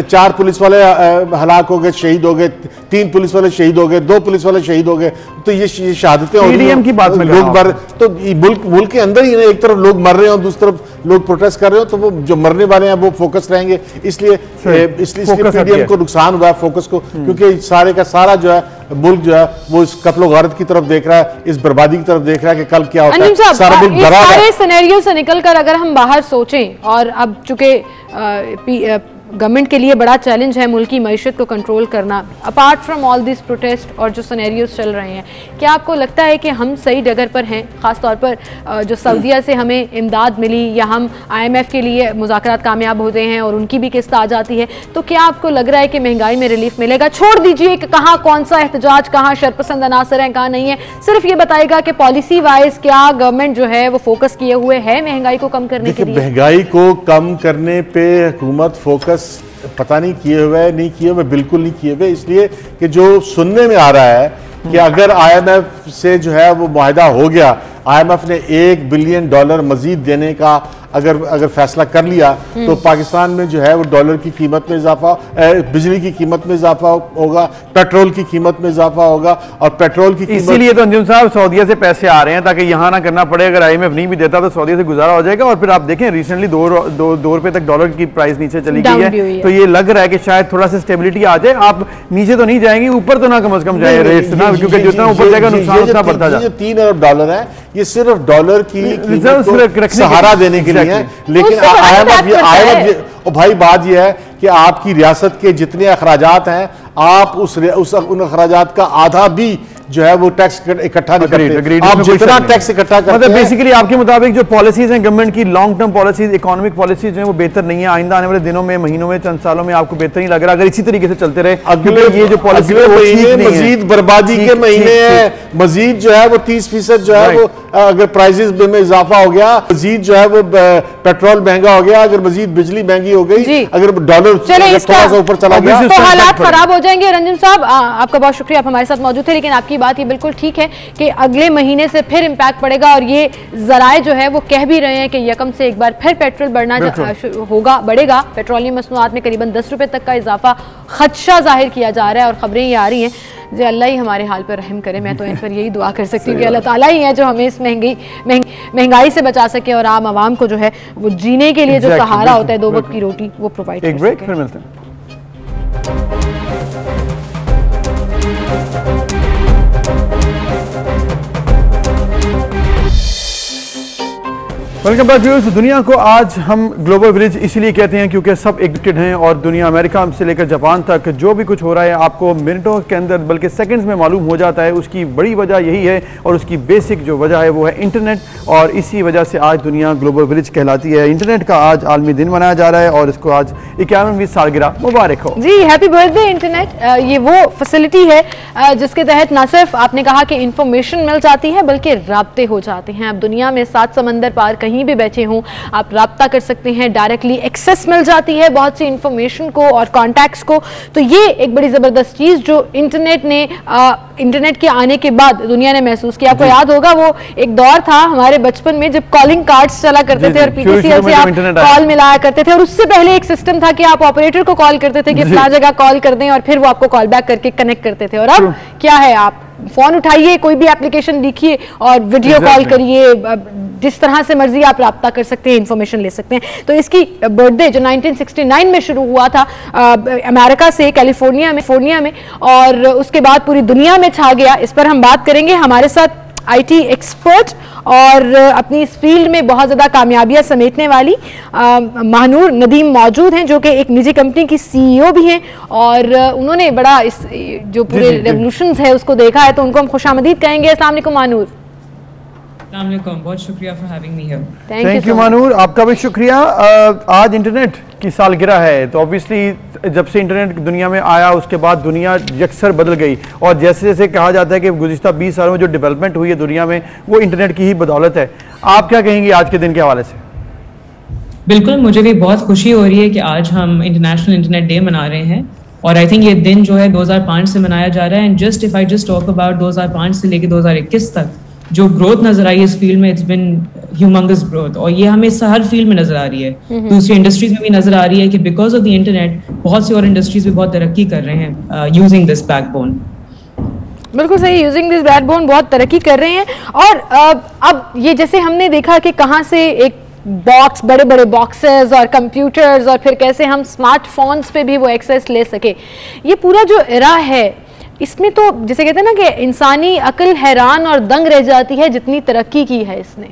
चार पुलिस वाले हलाक हो गए शहीद हो गए तीन पुलिस वाले शहीद हो गए दो पुलिस वाले शहीद हो गए तो ये ये शहादतें हो की बात मैं लोग मर तो मुल्क मुल्क के अंदर ही एक तरफ़ लोग मर रहे हैं और दूसरी तरफ़ लोग प्रोटेस्ट कर रहे हो तो वो जो मरने वाले हैं वो फोकस रहेंगे। इसलिए इसलिए पीडीएम को नुकसान हुआ फोकस को क्योंकि सारे का सारा जो है मुल्क जो है वो इस कत्लो गारत की तरफ़ देख रहा है इस बर्बादी की तरफ़ देख रहा है कि कल क्या होता है। सारा मुल्क डरा है सारे सिनेरियो से निकलकर अगर हम बाहर सोचें और अब चूँकि गवर्नमेंट के लिए बड़ा चैलेंज है मुल्क की मीशत को कंट्रोल करना। Apart from all this protest और जो सिनेरियोज चल रहे हैं क्या आपको लगता है कि हम सही डगर पर हैं? ख़ास तौर पर जो सऊदीया से हमें इमदाद मिली या हम आईएमएफ के लिए मुजाकरात कामयाब होते हैं और उनकी भी किस्त आ जाती है तो क्या आपको लग रहा है कि महँगाई में रिलीफ मिलेगा? छोड़ दीजिए कि कहाँ कौन सा एहतजाज कहाँ शरपसंद अनासर हैं कहाँ नहीं है। सिर्फ़ ये बताएगा कि पॉलिसी वाइज क्या गवर्नमेंट जो है वो फोकस किए हुए है महँगाई को कम करने के लिए? महँगाई को कम करने पर हुकूमत फोकस पता नहीं किए हुए नहीं किए हुए बिल्कुल नहीं किए हुए। इसलिए कि जो सुनने में आ रहा है कि अगर आईएमएफ से जो है वो माहिदा हो गया आईएमएफ ने एक बिलियन डॉलर मजीद देने का अगर अगर फैसला कर लिया हम्म। तो पाकिस्तान में जो है वो डॉलर की कीमत में इजाफा बिजली की कीमत में इजाफा होगा पेट्रोल की कीमत में इजाफा होगा और पेट्रोल की इसीलिए तो अंजुम साहब सऊदीया से पैसे आ रहे हैं ताकि यहाँ ना करना पड़े अगर आईएमएफ नहीं भी देता तो सऊदीया से गुजारा हो जाएगा और फिर आप देखें रिसेंटली दो दो दो रुपए तक डॉलर की प्राइस नीचे चली गई है। तो ये लग रहा है कि शायद थोड़ा सा स्टेबिलिटी आ जाए। आप नीचे तो नहीं जाएँगे ऊपर तो ना कम अज कम जाए रेट ना क्योंकि जितना ऊपर जाएगा नुकसान उतना बढ़ता जाए तीन अरब डॉलर है ये सिर्फ़ डॉलर की सहारा देने के लिए है लेकिन आईएमएफ और भाई बात यह है कि आपकी रियासत के जितने अखराज हैं आप उस उस उन अखराज का आधा भी जो है वो टैक्स इकट्ठा नहीं करते। आप जितना टैक्स इकट्ठा करते मतलब बेसिकली आपके मुताबिक जो पॉलिसीज़ हैं गवर्नमेंट की long term policies economic policies है वो बेहतर नहीं है। आइंदा आने वाले दिनों में महीनों में चंद सालों में आपको बेहतर नहीं लग रहा। अगर इसी तरीके से चलते रहे अगले ये जो पॉलिसी मजीद बर्बादी के महीने हैं। मजीद जो है वो तीस फ़ीसद जो है वो अगर प्राइजेस में इजाफा हो गया मजीद जो है वो पेट्रोल महँगा हो गया अगर मजीद बिजली महँगी हो गई अगर डॉलर थोड़ा सा ऊपर चला गया तो हालात खराब हो जाएँगे। रंजन साहब आपका बहुत शुक्रिया आप हमारे साथ मौजूद थे लेकिन आपकी बात ये बिल्कुल ठीक है कि अगले महीने से फिर इम्पैक्ट पड़ेगा और ये जराए जो है वो कह भी रहे हैं कि यकम से एक बार फिर पेट्रोल बढ़ना होगा बढ़ेगा। पेट्रोलियम मसनूआत में करीबन दस रुपए तक का इजाफा खदशा ज़ाहिर किया जा रहा है और खबरें ये आ रही हैं जो अल्लाह ही हमारे हाल पर रहम करे मैं तो इन पर यही दुआ कर सकती हूँ कि अल्लाह ताला ही है जो हमें इस महँगी महँगाई से बचा सके और आम आवाम को जो है वो जीने के लिए जो सहारा होता है दो वक्त की रोटी वो प्रोवाइड एक ब्रेक फिर मिलते हैं। वेलकम बैक व्यूअर्स दुनिया को आज हम ग्लोबल विलेज इसीलिए कहते हैं क्योंकि सब एग्जिटेड हैं और दुनिया अमेरिका से लेकर जापान तक जो भी कुछ हो रहा है, आपको मिनटों के अंदर बल्कि सेकंड्स में मालूम हो जाता है। उसकी बड़ी वजह यही है और उसकी बेसिक जो वजह है वो है इंटरनेट और इसी वजह से आज दुनिया ग्लोबल विलेज कहलाती है। इंटरनेट का आज आलमी दिन मनाया जा रहा है और इसको आज इक्यावनवीं सालगिरह मुबारक हो। जी हैप्पी बर्थडे इंटरनेट ये वो फैसिलिटी है जिसके तहत न सिर्फ़ आपने कहा कि इंफॉर्मेशन मिल जाती है, बल्कि रबते हो जाते हैं। अब दुनिया में सात समंदर पार कहीं कहीं भी बैठे हों। आप रबता कर सकते हैं डायरेक्टली एक्सेस मिल जाती है बहुत सी इंफॉर्मेशन को और कॉन्टैक्ट्स को। तो ये एक बड़ी ज़बरदस्त चीज़ जो इंटरनेट ने आ, इंटरनेट के आने के बाद दुनिया ने महसूस किया। आपको याद होगा वो एक दौर था हमारे बचपन में जब कॉलिंग कार्ड्स चला करते थे और पीटीसीएल से आप कॉल मिलाया करते थे और उससे पहले एक सिस्टम था कि आप ऑपरेटर को कॉल करते थे कि फला जगह कॉल कर दें और फिर वो आपको कॉल बैक करके कनेक्ट करते थे। और अब क्या है आप? फ़ोन उठाइए कोई भी एप्लीकेशन लिखिए और वीडियो कॉल करिए जिस तरह से मर्ज़ी आप रहा कर सकते हैं इन्फॉर्मेशन ले सकते हैं। तो इसकी बर्थडे जो 1969 में शुरू हुआ था अमेरिका से कैलिफ़ोर्निया में फोर्निया में और उसके बाद पूरी दुनिया में छा गया। इस पर हम बात करेंगे। हमारे साथ आईटी एक्सपर्ट और अपनी इस फ़ील्ड में बहुत ज़्यादा कामयाबियाँ समेटने वाली महानूर नदीम मौजूद हैं जो कि एक निजी कंपनी की सीईओ भी हैं और उन्होंने बड़ा इस जो पूरे रेवोल्यूशन है उसको देखा है तो उनको हम खुश आमदीद कहेंगे असल महानूर बहुत शुक्रिया for having me here thank you Mahnoor. आपका भी शुक्रिया। आज इंटरनेट की सालगिरह है तो ऑब्वियसली जब से इंटरनेट दुनिया में आया, उसके बाद दुनिया यकसर बदल गई। और जैसे जैसे कहा जाता है कि गुजशत 20 सालों में जो डेवलपमेंट हुई है दुनिया में, वो इंटरनेट की ही बदौलत है। आप क्या कहेंगे आज के दिन के हवाले से? बिल्कुल, मुझे भी बहुत खुशी हो रही है कि आज हम इंटरनेशनल इंटरनेट डे मना रहे हैं। और आई थिंक ये दिन जो है 2005 से मनाया जा रहा है। And just if I just talk about 2005 से लेके 2021 तक, जो ग्रोथ नज़र आई इस फ़ील्ड में इट्स बिन ह्यूमंगस ग्रोथ और ये हमें हर फ़ील्ड में नज़र आ रही है। दूसरी इंडस्ट्रीज़ में भी नज़र आ रही है कि बिकॉज़ ऑफ़ द इंटरनेट बहुत सी और इंडस्ट्रीज़ भी बहुत तरक्की कर रहे हैं यूजिंग दिस बैकबोन बिल्कुल सही यूजिंग दिस बैकबोन बहुत तरक्की कर रहे हैं। और अब ये जैसे हमने देखा कि कहाँ से एक बॉक्स बड़े बड़े बॉक्सेस और कंप्यूटर्स और फिर कैसे हम स्मार्टफोन्स पे भी वो एक्सेस ले सके। ये पूरा जो इरा है इसमें तो जैसे कहते हैं ना कि इंसानी अकल हैरान और दंग रह जाती है जितनी तरक्की की है इसने।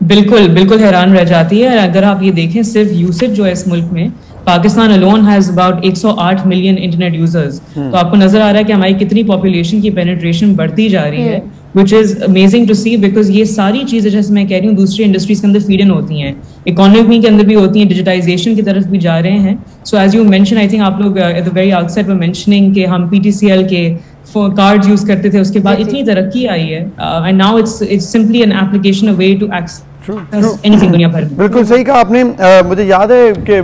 बिल्कुल बिल्कुल हैरान रह जाती है। अगर आप ये देखें सिर्फ़ यूसेज जो है इस मुल्क में Pakistan alone has about 108 million internet users तो आपको नज़र आ रहा है कि हमारी कितनी पॉपुलेशन की पेनिट्रेशन बढ़ती जा रही है which is amazing to see because ये सारी चीज़ें जैसे मैं कह रही हूँ दूसरी इंडस्ट्रीज़ के अंदर फ़ीड इन होती हैं। इकोनॉमी के अंदर भी होती हैं डिजिटाइजेशन की तरफ़ भी जा रहे हैं। So as you mention I think आप लोग at the very outset were mentioning कि हम पीटीसीएल के कार्ड यूज़ करते थे उसके बाद इतनी तरक्की आई है। And now it's it's simply an application a way to anything दुनिया भर में। बिल्कुल सही कहा आपने। मुझे याद है कि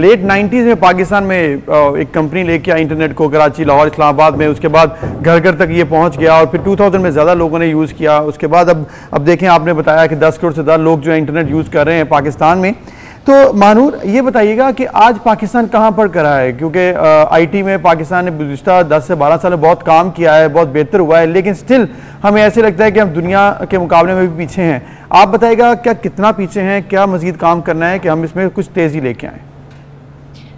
लेट 90s में पाकिस्तान में एक कंपनी लेके आई इंटरनेट को कराची लाहौर इस्लामाबाद में। उसके बाद घर घर तक ये पहुँच गया और फिर 2000 में ज़्यादा लोगों ने यूज़ किया। उसके बाद अब अब देखें आपने बताया कि 10 करोड़ से ज़्यादा लोग जो है इंटरनेट यूज़ कर रहे हैं पाकिस्तान में। तो मानूर, ये बताइएगा कि आज पाकिस्तान कहाँ पर करा है? क्योंकि आईटी में पाकिस्तान ने गुजशत दस से बारह साल में बहुत काम किया है, बहुत बेहतर हुआ है, लेकिन स्टिल हमें ऐसे लगता है कि हम दुनिया के मुकाबले में भी पीछे हैं। आप बताइएगा, क्या कितना पीछे हैं? क्या मजीद काम करना है कि हम इसमें कुछ तेज़ी लेके आएँ?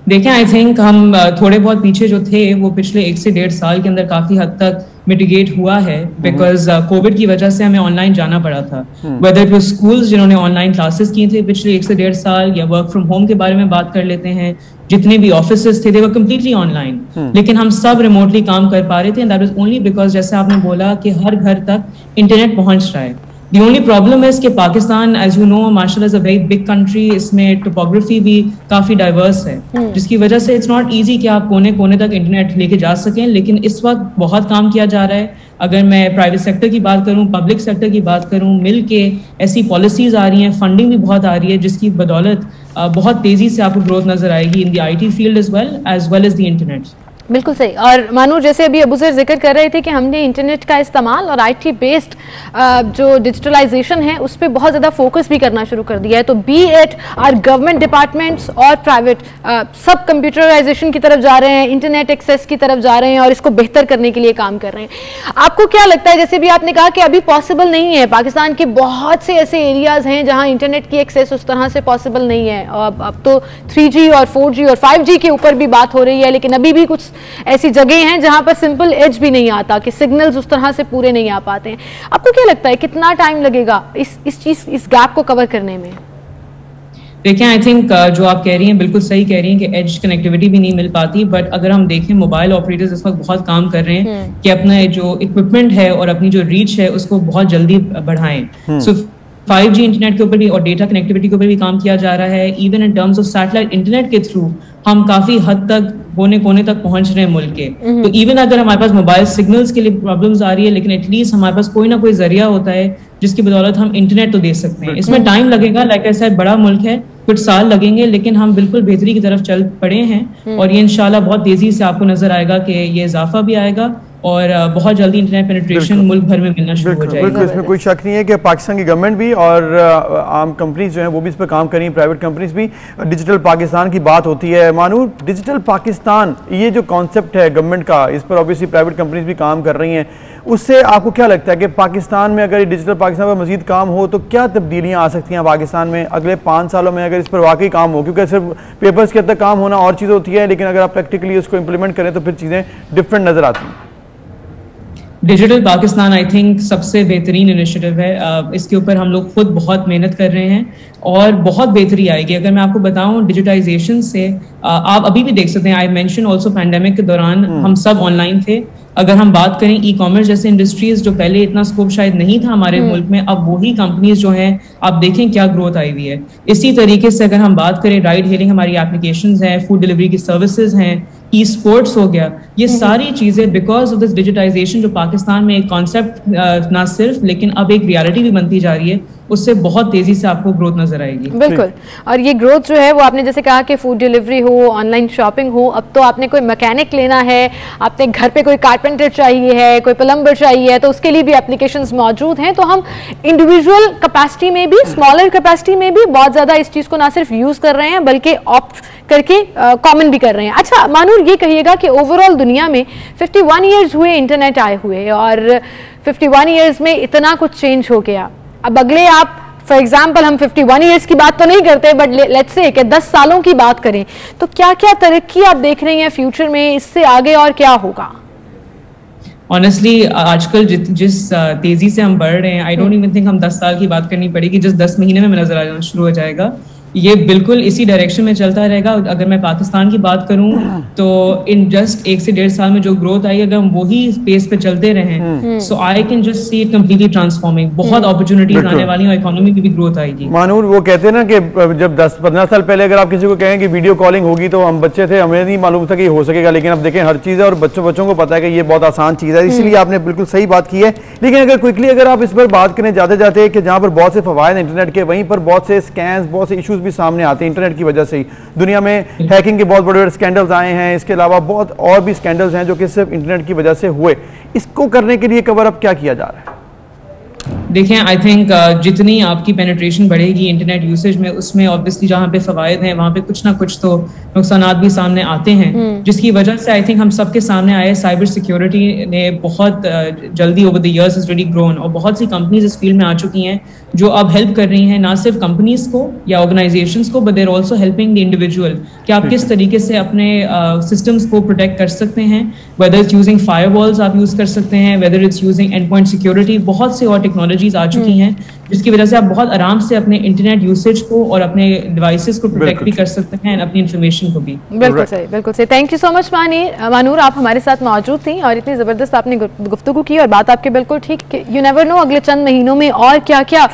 देखें आई थिंक हम थोड़े बहुत पीछे जो थे वो पिछले एक से डेढ़ साल के अंदर काफ़ी हद तक मिटिगेट हुआ है बिकॉज़ कोविड uh, की वजह से हमें ऑनलाइन जाना पड़ा था। वेदर इट स्कूल्स जिन्होंने ऑनलाइन क्लासेस की थी पिछले एक से डेढ़ साल या वर्क फ्रॉम होम के बारे में बात कर लेते हैं जितने भी ऑफ़िस थे दे वर कम्प्लीटली ऑनलाइन लेकिन हम सब रिमोटली काम कर पा रहे थे दैट ओनली बिकॉज़ जैसे आपने बोला कि हर घर तक इंटरनेट पहुँच रहा है। The only problem is कि पाकिस्तान एज यू नो माशाल्लाह is a very big country इसमें टोपोग्राफी भी काफ़ी डाइवर्स है जिसकी वजह से इट्स नॉट इजी कि आप कोने कोने तक इंटरनेट लेके जा सकें लेकिन इस वक्त बहुत काम किया जा रहा है। अगर मैं प्राइवेट सेक्टर की बात करूँ पब्लिक सेक्टर की बात करूँ मिल के ऐसी पॉलिसीज़ आ रही हैं फंडिंग भी बहुत आ रही है जिसकी बदौलत बहुत तेज़ी से आपको ग्रोथ नज़र आएगी in the IT field as well as well as the internet बिल्कुल सही। और मानू, जैसे अभी अबू सर ज़िक्र कर रहे थे कि हमने इंटरनेट का इस्तेमाल और आईटी बेस्ड जो डिजिटलाइजेशन है, उस पर बहुत ज़्यादा फोकस भी करना शुरू कर दिया है। तो be it our government departments और प्राइवेट सब कंप्यूटराइजेशन की तरफ़ जा रहे हैं इंटरनेट एक्सेस की तरफ़ जा रहे हैं और इसको बेहतर करने के लिए काम कर रहे हैं। आपको क्या लगता है? जैसे भी आपने कहा कि अभी पॉसिबल नहीं है, पाकिस्तान के बहुत से ऐसे एरियाज़ हैं जहाँ इंटरनेट की एक्सेस उस तरह से पॉसिबल नहीं है। अब तो 3G और 4G और 5G के ऊपर भी बात हो रही है, लेकिन अभी भी कुछ ऐसी जगह हैं जहाँ पर सिंपल एज भी नहीं आता कि सिग्नल्स उस तरह से पूरे नहीं आ पाते हैं। आपको क्या लगता है कितना टाइम लगेगा इस इस चीज़ इस गैप को कवर करने में? देखिए आई थिंक जो आप कह रही हैं बिल्कुल सही कह रही हैं कि एज कनेक्टिविटी भी नहीं मिल पाती बट अगर हम देखें मोबाइल ऑपरेटर्स इस वक्त बहुत काम कर रहे हैं कि अपना जो इक्विपमेंट है और अपनी जो रीच है उसको बहुत जल्दी बढ़ाएँ। सो 5G इंटरनेट के ऊपर भी और डेटा कनेक्टिविटी के ऊपर भी काम किया जा रहा है। Even in terms of satellite internet के थ्रू हम काफ़ी हद तक कोने कोने तक पहुँच रहे हैं मुल्क के। तो इवन अगर हमारे पास मोबाइल सिग्नल्स के लिए प्रॉब्लम्स आ रही है लेकिन एटलीस्ट हमारे पास कोई ना कोई ज़रिया होता है जिसकी बदौलत हम इंटरनेट तो दे सकते हैं। इसमें टाइम लगेगा लाइक ऐसा बड़ा मुल्क है कुछ साल लगेंगे लेकिन हम बिल्कुल बेहतरी की तरफ़ चल पड़े हैं। और ये इनशाला बहुत तेज़ी से आपको नज़र आएगा कि ये इजाफा भी आएगा। और बहुत जल्दी इंटरनेट पेनिट्रेशन मुल्क भर में मिलना शुरू हो जाएगी। इसमें कोई शक नहीं है कि पाकिस्तान की गवर्नमेंट भी और आम कंपनीज़ जो हैं वो भी इस पर काम कर प्राइवेट कंपनीज़ भी। डिजिटल पाकिस्तान की बात होती है। मानूर डिजिटल पाकिस्तान ये जो कॉन्सेप्ट है गवर्नमेंट का इस पर ऑब्वियसली प्राइवेट कंपनीज़ भी काम कर रही हैं। उससे आपको क्या लगता है कि पाकिस्तान में अगर डिजिटल पाकिस्तान पर मजीद काम हो तो क्या तब्दीलियाँ आ सकती हैं पाकिस्तान में? अगले पाँच सालों में अगर इस पर वाकई काम हो क्योंकि सिर्फ़ पेपर्स के अंदर काम होना और चीज़ होती है लेकिन अगर आप प्रैक्टिकली उसको इम्प्लीमेंट करें तो फिर चीज़ें डिफरेंट नज़र आती हैं। डिजिटल पाकिस्तान आई थिंक सबसे बेहतरीन इनिशिएटिव है। इसके ऊपर हम लोग खुद बहुत मेहनत कर रहे हैं और बहुत बेहतरी आएगी। अगर मैं आपको बताऊँ डिजिटाइजेशन से आप अभी भी देख सकते हैं आई मेंशन आल्सो पैंडेमिक के दौरान हम सब ऑनलाइन थे। अगर हम बात करें ई कॉमर्स जैसे इंडस्ट्रीज़ जो पहले इतना स्कोप शायद नहीं था हमारे मुल्क में अब वही कंपनीज़ जो हैं आप देखें क्या ग्रोथ आई हुई है। इसी तरीके से अगर हम बात करें राइड हेलिंग हमारी एप्लीकेशन हैं फ़ूड डिलीवरी की सर्विसेज़ हैं ई स्पोर्ट्स हो गया। ये सारी चीज़ें बिकॉज़ ऑफ़ दिस डिजिटाइजेशन जो पाकिस्तान में एक कॉन्सेप्ट ना सिर्फ़ लेकिन अब एक रियलिटी भी बनती जा रही है उससे बहुत तेज़ी से आपको ग्रोथ नज़र आएगी। बिल्कुल। और ये ग्रोथ जो है वो आपने जैसे कहा कि फ़ूड डिलीवरी हो ऑनलाइन शॉपिंग हो अब तो आपने कोई मैकेनिक लेना है आपने घर पे कोई कारपेंटर चाहिए है कोई प्लम्बर चाहिए है तो उसके लिए भी एप्लीकेशन मौजूद हैं तो हम इंडिविजुअल कैपेसिटी में भी स्मॉलर कैपेसिटी में भी बहुत ज़्यादा इस चीज़ को ना सिर्फ़ यूज़ कर रहे हैं बल्कि ऑप्ट करके कॉमन भी कर रहे हैं। अच्छा मानूर ये कहिएगा कि ओवरऑल दुनिया में 51 इयर्स हुए इंटरनेट आए हुए और 51 इयर्स में इतना कुछ चेंज हो गया। अब अगले आप फॉर एग्ज़ाम्पल हम 51 इयर्स की बात तो नहीं करते बट लेट्स से कि 10 सालों की बात करें तो क्या क्या तरक्की आप देख रही हैं फ्यूचर में इससे आगे और क्या होगा? ऑनेस्टली आजकल जित जिस तेज़ी से हम बढ़ रहे हैं आई डोंट इवन थिंक हम 10 साल की बात करनी पड़ेगी जिस 10 महीने में नज़र आ जाना शुरू हो जाएगा। ये बिल्कुल इसी डायरेक्शन में चलता रहेगा। अगर मैं पाकिस्तान की बात करूँ तो इन जस्ट एक से डेढ़ साल में जो ग्रोथ आई अगर हम वही स्पेस पे चलते रहे so I can just see completely transforming बहुत अपॉर्चुनिटीज़ आने वाली और इकोनॉमी की भी ग्रोथ आएगी। मानूर वो कहते हैं ना कि जब 10 15 साल पहले अगर आप किसी को कहें कि वीडियो कॉलिंग होगी तो हम बच्चे थे हमें नहीं मालूम था कि हो सकेगा लेकिन अब देखें हर चीज़ है और बच्चों बच्चों को पता है कि ये बहुत आसान चीज़ है इसलिए आपने बिल्कुल सही बात की है। लेकिन अगर क्विकली अगर आप इस पर बात करें जाते जाते कि जहाँ पर बहुत से फवायद इंटरनेट के वहीं पर बहुत से स्कैम्स बहुत से इशूज़ भी सामने आते हैं इंटरनेट की वजह से ही। दुनिया में हैकिंग के बहुत बड़े बड़े स्कैंडल्स आए हैं, इसके अलावा बहुत और भी स्कैंडल्स हैं जो कि सिर्फ़ इंटरनेट की वजह से हुए। इसको करने के लिए कवर अप क्या किया जा रहा है? देखें आई थिंक uh, जितनी आपकी पेनिट्रेशन बढ़ेगी इंटरनेट यूसेज में उसमें ऑब्वियसली जहाँ पे फवायद हैं वहाँ पे कुछ ना कुछ तो नुकसान भी सामने आते हैं। जिसकी वजह से आई थिंक हम सबके सामने आए साइबर सिक्योरिटी ने बहुत uh, जल्दी over the years is ready grown और बहुत सी कंपनीज़ इस फ़ील्ड में आ चुकी हैं जो अब हेल्प कर रही हैं ना सिर्फ़ कंपनीज़ को या ऑर्गेनाइजेशन को but they're also helping the individual कि आप किस तरीके से अपने सिस्टम्स uh, को प्रोटेक्ट कर सकते हैं वेदर इट्स यूजिंग फायर आप यूज़ कर सकते हैं whether it's using endpoint security बहुत से और टेक्नोलॉजीज़ आ चुकी हैं जिसकी वजह से आप बहुत आराम से अपने इंटरनेट यूसेज को और अपने डिवाइसेस को प्रोटेक्ट भी कर सकते हैं अपनी इंफॉर्मेशन को भी। बिल्कुल सही बिल्कुल सही। थैंक यू सो मच मानी मानूर आप हमारे साथ मौजूद थी और इतनी ज़बरदस्त आपने गु- गुफ्तगू की और बात आपके बिल्कुल ठीक यू नेवर नो अगले चंद महीनों में और क्या क्या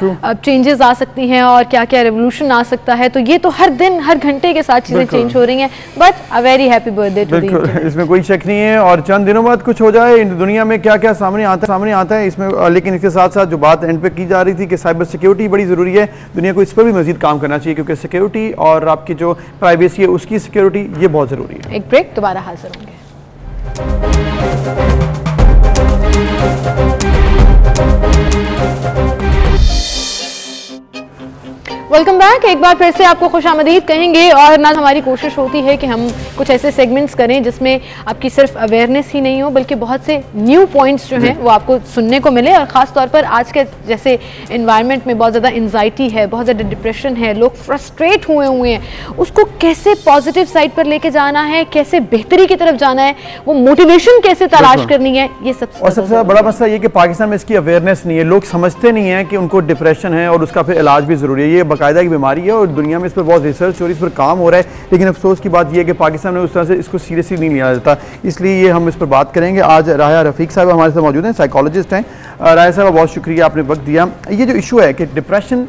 चेंजेस आ सकती हैं और क्या क्या रेवोल्यूशन आ सकता है। तो ये तो हर दिन हर घंटे के साथ चीज़ें चेंज हो रही हैं but a very happy birthday to इसमें कोई शक नहीं है और चंद दिनों बाद कुछ हो जाए दुनिया में क्या क्या सामने आता है सामने आता है इसमें लेकिन इसके साथ साथ जो बात एंड पे की जा रही थी कि साइबर सिक्योरिटी बड़ी ज़रूरी है, दुनिया को इस पर भी मजीद काम करना चाहिए क्योंकि सिक्योरिटी और आपकी जो प्राइवेसी है, उसकी सिक्योरिटी ये बहुत ज़रूरी है। एक ब्रेक दोबारा हाजिर होंगे। वेलकम बैक एक बार फिर से आपको खुश आमदीद कहेंगे और ना हमारी कोशिश होती है कि हम कुछ ऐसे सेगमेंट्स करें जिसमें आपकी सिर्फ़ अवेयरनेस ही नहीं हो बल्कि बहुत से न्यू पॉइंट्स जो हैं वो आपको सुनने को मिले और ख़ास तौर पर आज के जैसे इन्वायरमेंट में बहुत ज़्यादा एनजाइटी है बहुत ज़्यादा डिप्रेशन है लोग फ्रस्ट्रेट हुए हुए हैं। उसको कैसे पॉजिटिव साइड पर लेके जाना है कैसे बेहतरी की तरफ़ जाना है वो मोटिवेशन कैसे तलाश करनी है ये सबसे और सबसे बड़ा मसला ये कि पाकिस्तान में इसकी अवेयरनेस नहीं है लोग समझते नहीं है कि उनको डिप्रेशन है और उसका फिर इलाज भी ज़रूरी है। ये बाकायदा एक बीमारी है और दुनिया में इस पर बहुत रिसर्च है इस पर काम हो रहा है लेकिन अफसोस की बात यह है कि पाकिस्तान में उस तरह से इसको सीरियसली नहीं लिया जाता इसलिए ये हम इस पर बात करेंगे। आज राया रफ़ीक साहब हमारे साथ मौजूद हैं साइकोलॉजिस्ट हैं। राया साहब बहुत शुक्रिया आपने वक्त दिया। ये जो इशू है कि डिप्रेशन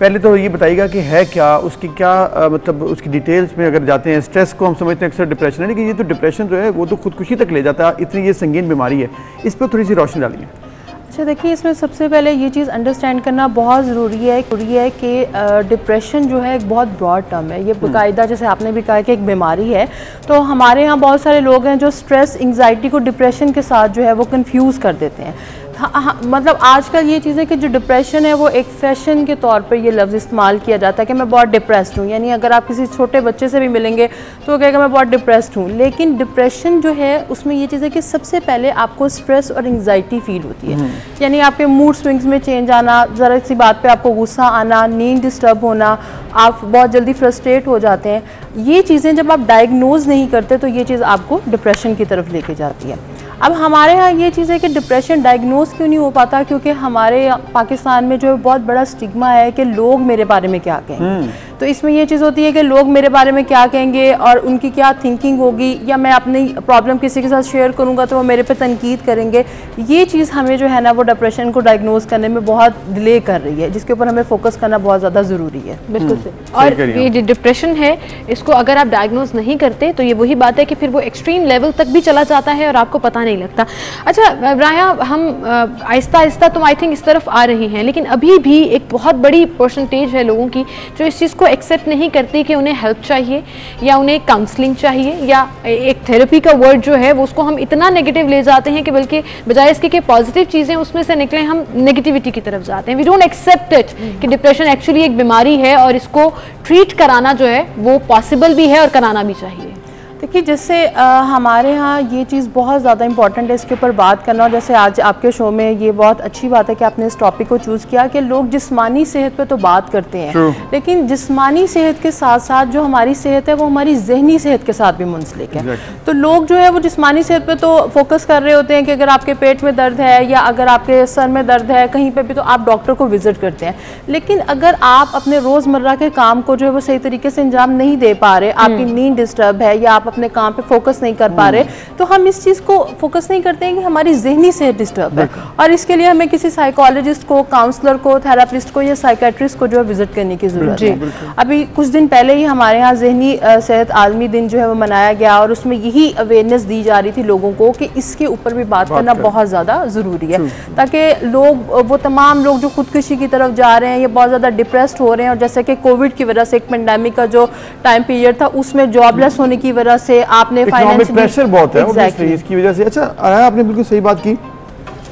पहले तो ये बताइएगा कि है क्या? उसकी क्या अ, मतलब उसकी डिटेल्स में अगर जाते हैं स्ट्रेस को हम समझते हैं अक्सर डिप्रेशन है लेकिन ये तो डिप्रेशन जो है वो तो खुदकुशी तक ले जाता है। इतनी ये संगीन बीमारी है। इस पर थोड़ी सी रोशनी डालिए। अच्छा देखिए इसमें सबसे पहले ये चीज़ अंडरस्टैंड करना बहुत ज़रूरी है ज़रूरी है कि डिप्रेशन जो है एक बहुत ब्रॉड टर्म है। ये बाकायदा जैसे आपने भी कहा कि एक बीमारी है तो हमारे यहाँ बहुत सारे लोग हैं जो स्ट्रेस एंगजाइटी को डिप्रेशन के साथ जो है वो कन्फ्यूज़ कर देते हैं। हाँ, हाँ, मतलब आजकल ये चीज़ है कि जो डिप्रेशन है वो एक फ़ैशन के तौर पर ये लफ्ज़ इस्तेमाल किया जाता है कि मैं बहुत डिप्रेस्ड हूँ। यानी अगर आप किसी छोटे बच्चे से भी मिलेंगे तो वो कहेगा मैं बहुत डिप्रेस्ड हूँ। लेकिन डिप्रेशन जो है उसमें ये चीज़ है कि सबसे पहले आपको स्ट्रेस और एंगजाइटी फील होती है। यानी आपके मूड स्विंग्स में चेंज आना ज़रा सी बात पर आपको गुस्सा आना नींद डिस्टर्ब होना आप बहुत जल्दी फ्रस्ट्रेट हो जाते हैं। ये चीज़ें जब आप डायग्नोज नहीं करते तो ये चीज़ आपको डिप्रेशन की तरफ़ लेके जाती है। अब हमारे यहाँ ये चीज़ है कि डिप्रेशन डायग्नोज क्यों नहीं हो पाता? क्योंकि हमारे पाकिस्तान में जो है बहुत बड़ा स्टिग्मा है कि लोग मेरे बारे में क्या कहेंगे तो इसमें ये चीज़ होती है कि लोग मेरे बारे में क्या कहेंगे और उनकी क्या थिंकिंग होगी या मैं अपनी प्रॉब्लम किसी के साथ शेयर करूँगा तो वो मेरे पे तनकीद करेंगे। ये चीज़ हमें जो है ना वो डिप्रेशन को डायग्नोज करने में बहुत डिले कर रही है जिसके ऊपर हमें फोकस करना बहुत ज़्यादा ज़रूरी है। बिल्कुल सही और ये जो डिप्रेशन है इसको अगर आप डायग्नोज नहीं करते तो ये वही बात है कि फिर वो एक्सट्रीम लेवल तक भी चला जाता है और आपको पता नहीं लगता। अच्छा राया हम आहिस्ता आहिस्ता तुम आई थिंक इस तरफ़ आ रही हैं लेकिन अभी भी एक बहुत बड़ी परसेंटेज है लोगों की जो इस चीज़ को एक्सेप्ट नहीं करती कि उन्हें हेल्प चाहिए या उन्हें काउंसलिंग चाहिए या एक थेरेपी का वर्ड जो है, वो उसको हम इतना नेगेटिव ले जाते हैं कि बल्कि बजाय इसके कि पॉजिटिव चीज़ें उसमें से निकलें, हम नेगेटिविटी की तरफ़ जाते हैं। वी डोंट एक्सेप्ट इट कि डिप्रेशन एक्चुअली एक बीमारी है और इसको ट्रीट कराना जो है, वो पॉसिबल भी है और कराना भी चाहिए। देखिए जैसे हमारे यहाँ ये चीज़ बहुत ज़्यादा इंपॉर्टेंट है इसके ऊपर बात करना और जैसे आज आपके शो में ये बहुत अच्छी बात है कि आपने इस टॉपिक को चूज़ किया कि लोग जिस्मानी सेहत पे तो बात करते हैं True. लेकिन जिस्मानी सेहत के साथ साथ जो हमारी सेहत है वो हमारी जहनी सेहत के साथ भी मुंसलिक है exactly. तो लोग जो है वो जिस्मानी सेहत पर तो फोकस कर रहे होते हैं कि अगर आपके पेट में दर्द है या अगर आपके सर में दर्द है कहीं पर भी तो आप डॉक्टर को विज़िट करते हैं लेकिन अगर आप अपने रोज़मर्रा के काम को जो है वो सही तरीके से अंजाम नहीं दे पा रहे आपकी हम्म। नींद डिस्टर्ब है या आप अपने काम पे फोकस नहीं कर पा रहे हम्म। तो हम इस चीज़ को फोकस नहीं करते हैं कि हमारी जहनी सेहत डिस्टर्ब है। और इसके लिए हमें किसी साइकोलॉजिस्ट को काउंसलर को थेरापिस्ट को या साइकेट्रिस्ट को जो है विज़िट करने की ज़रूरत है। अभी कुछ दिन पहले ही हमारे यहाँ जहनी सेहत आलमी दिन जो है वो मनाया गया और उसमें यही अवेयरनेस दी जा रही थी लोगों को कि इसके ऊपर भी बात करना बहुत ज़्यादा ज़रूरी है। ताकि लोग वो तमाम लोग जो खुदकुशी की तरफ़ जा रहे हैं या बहुत ज़्यादा डिप्रेस्ड हो रहे हैं और जैसे कि कोविड की वजह से एक पेंडेमिक का जो टाइम पीरियड था उसमें जॉबलेस होने की वजह से आपने प्रेशर बहुत है exactly. इसकी वजह से। अच्छा आपने बिल्कुल सही बात की।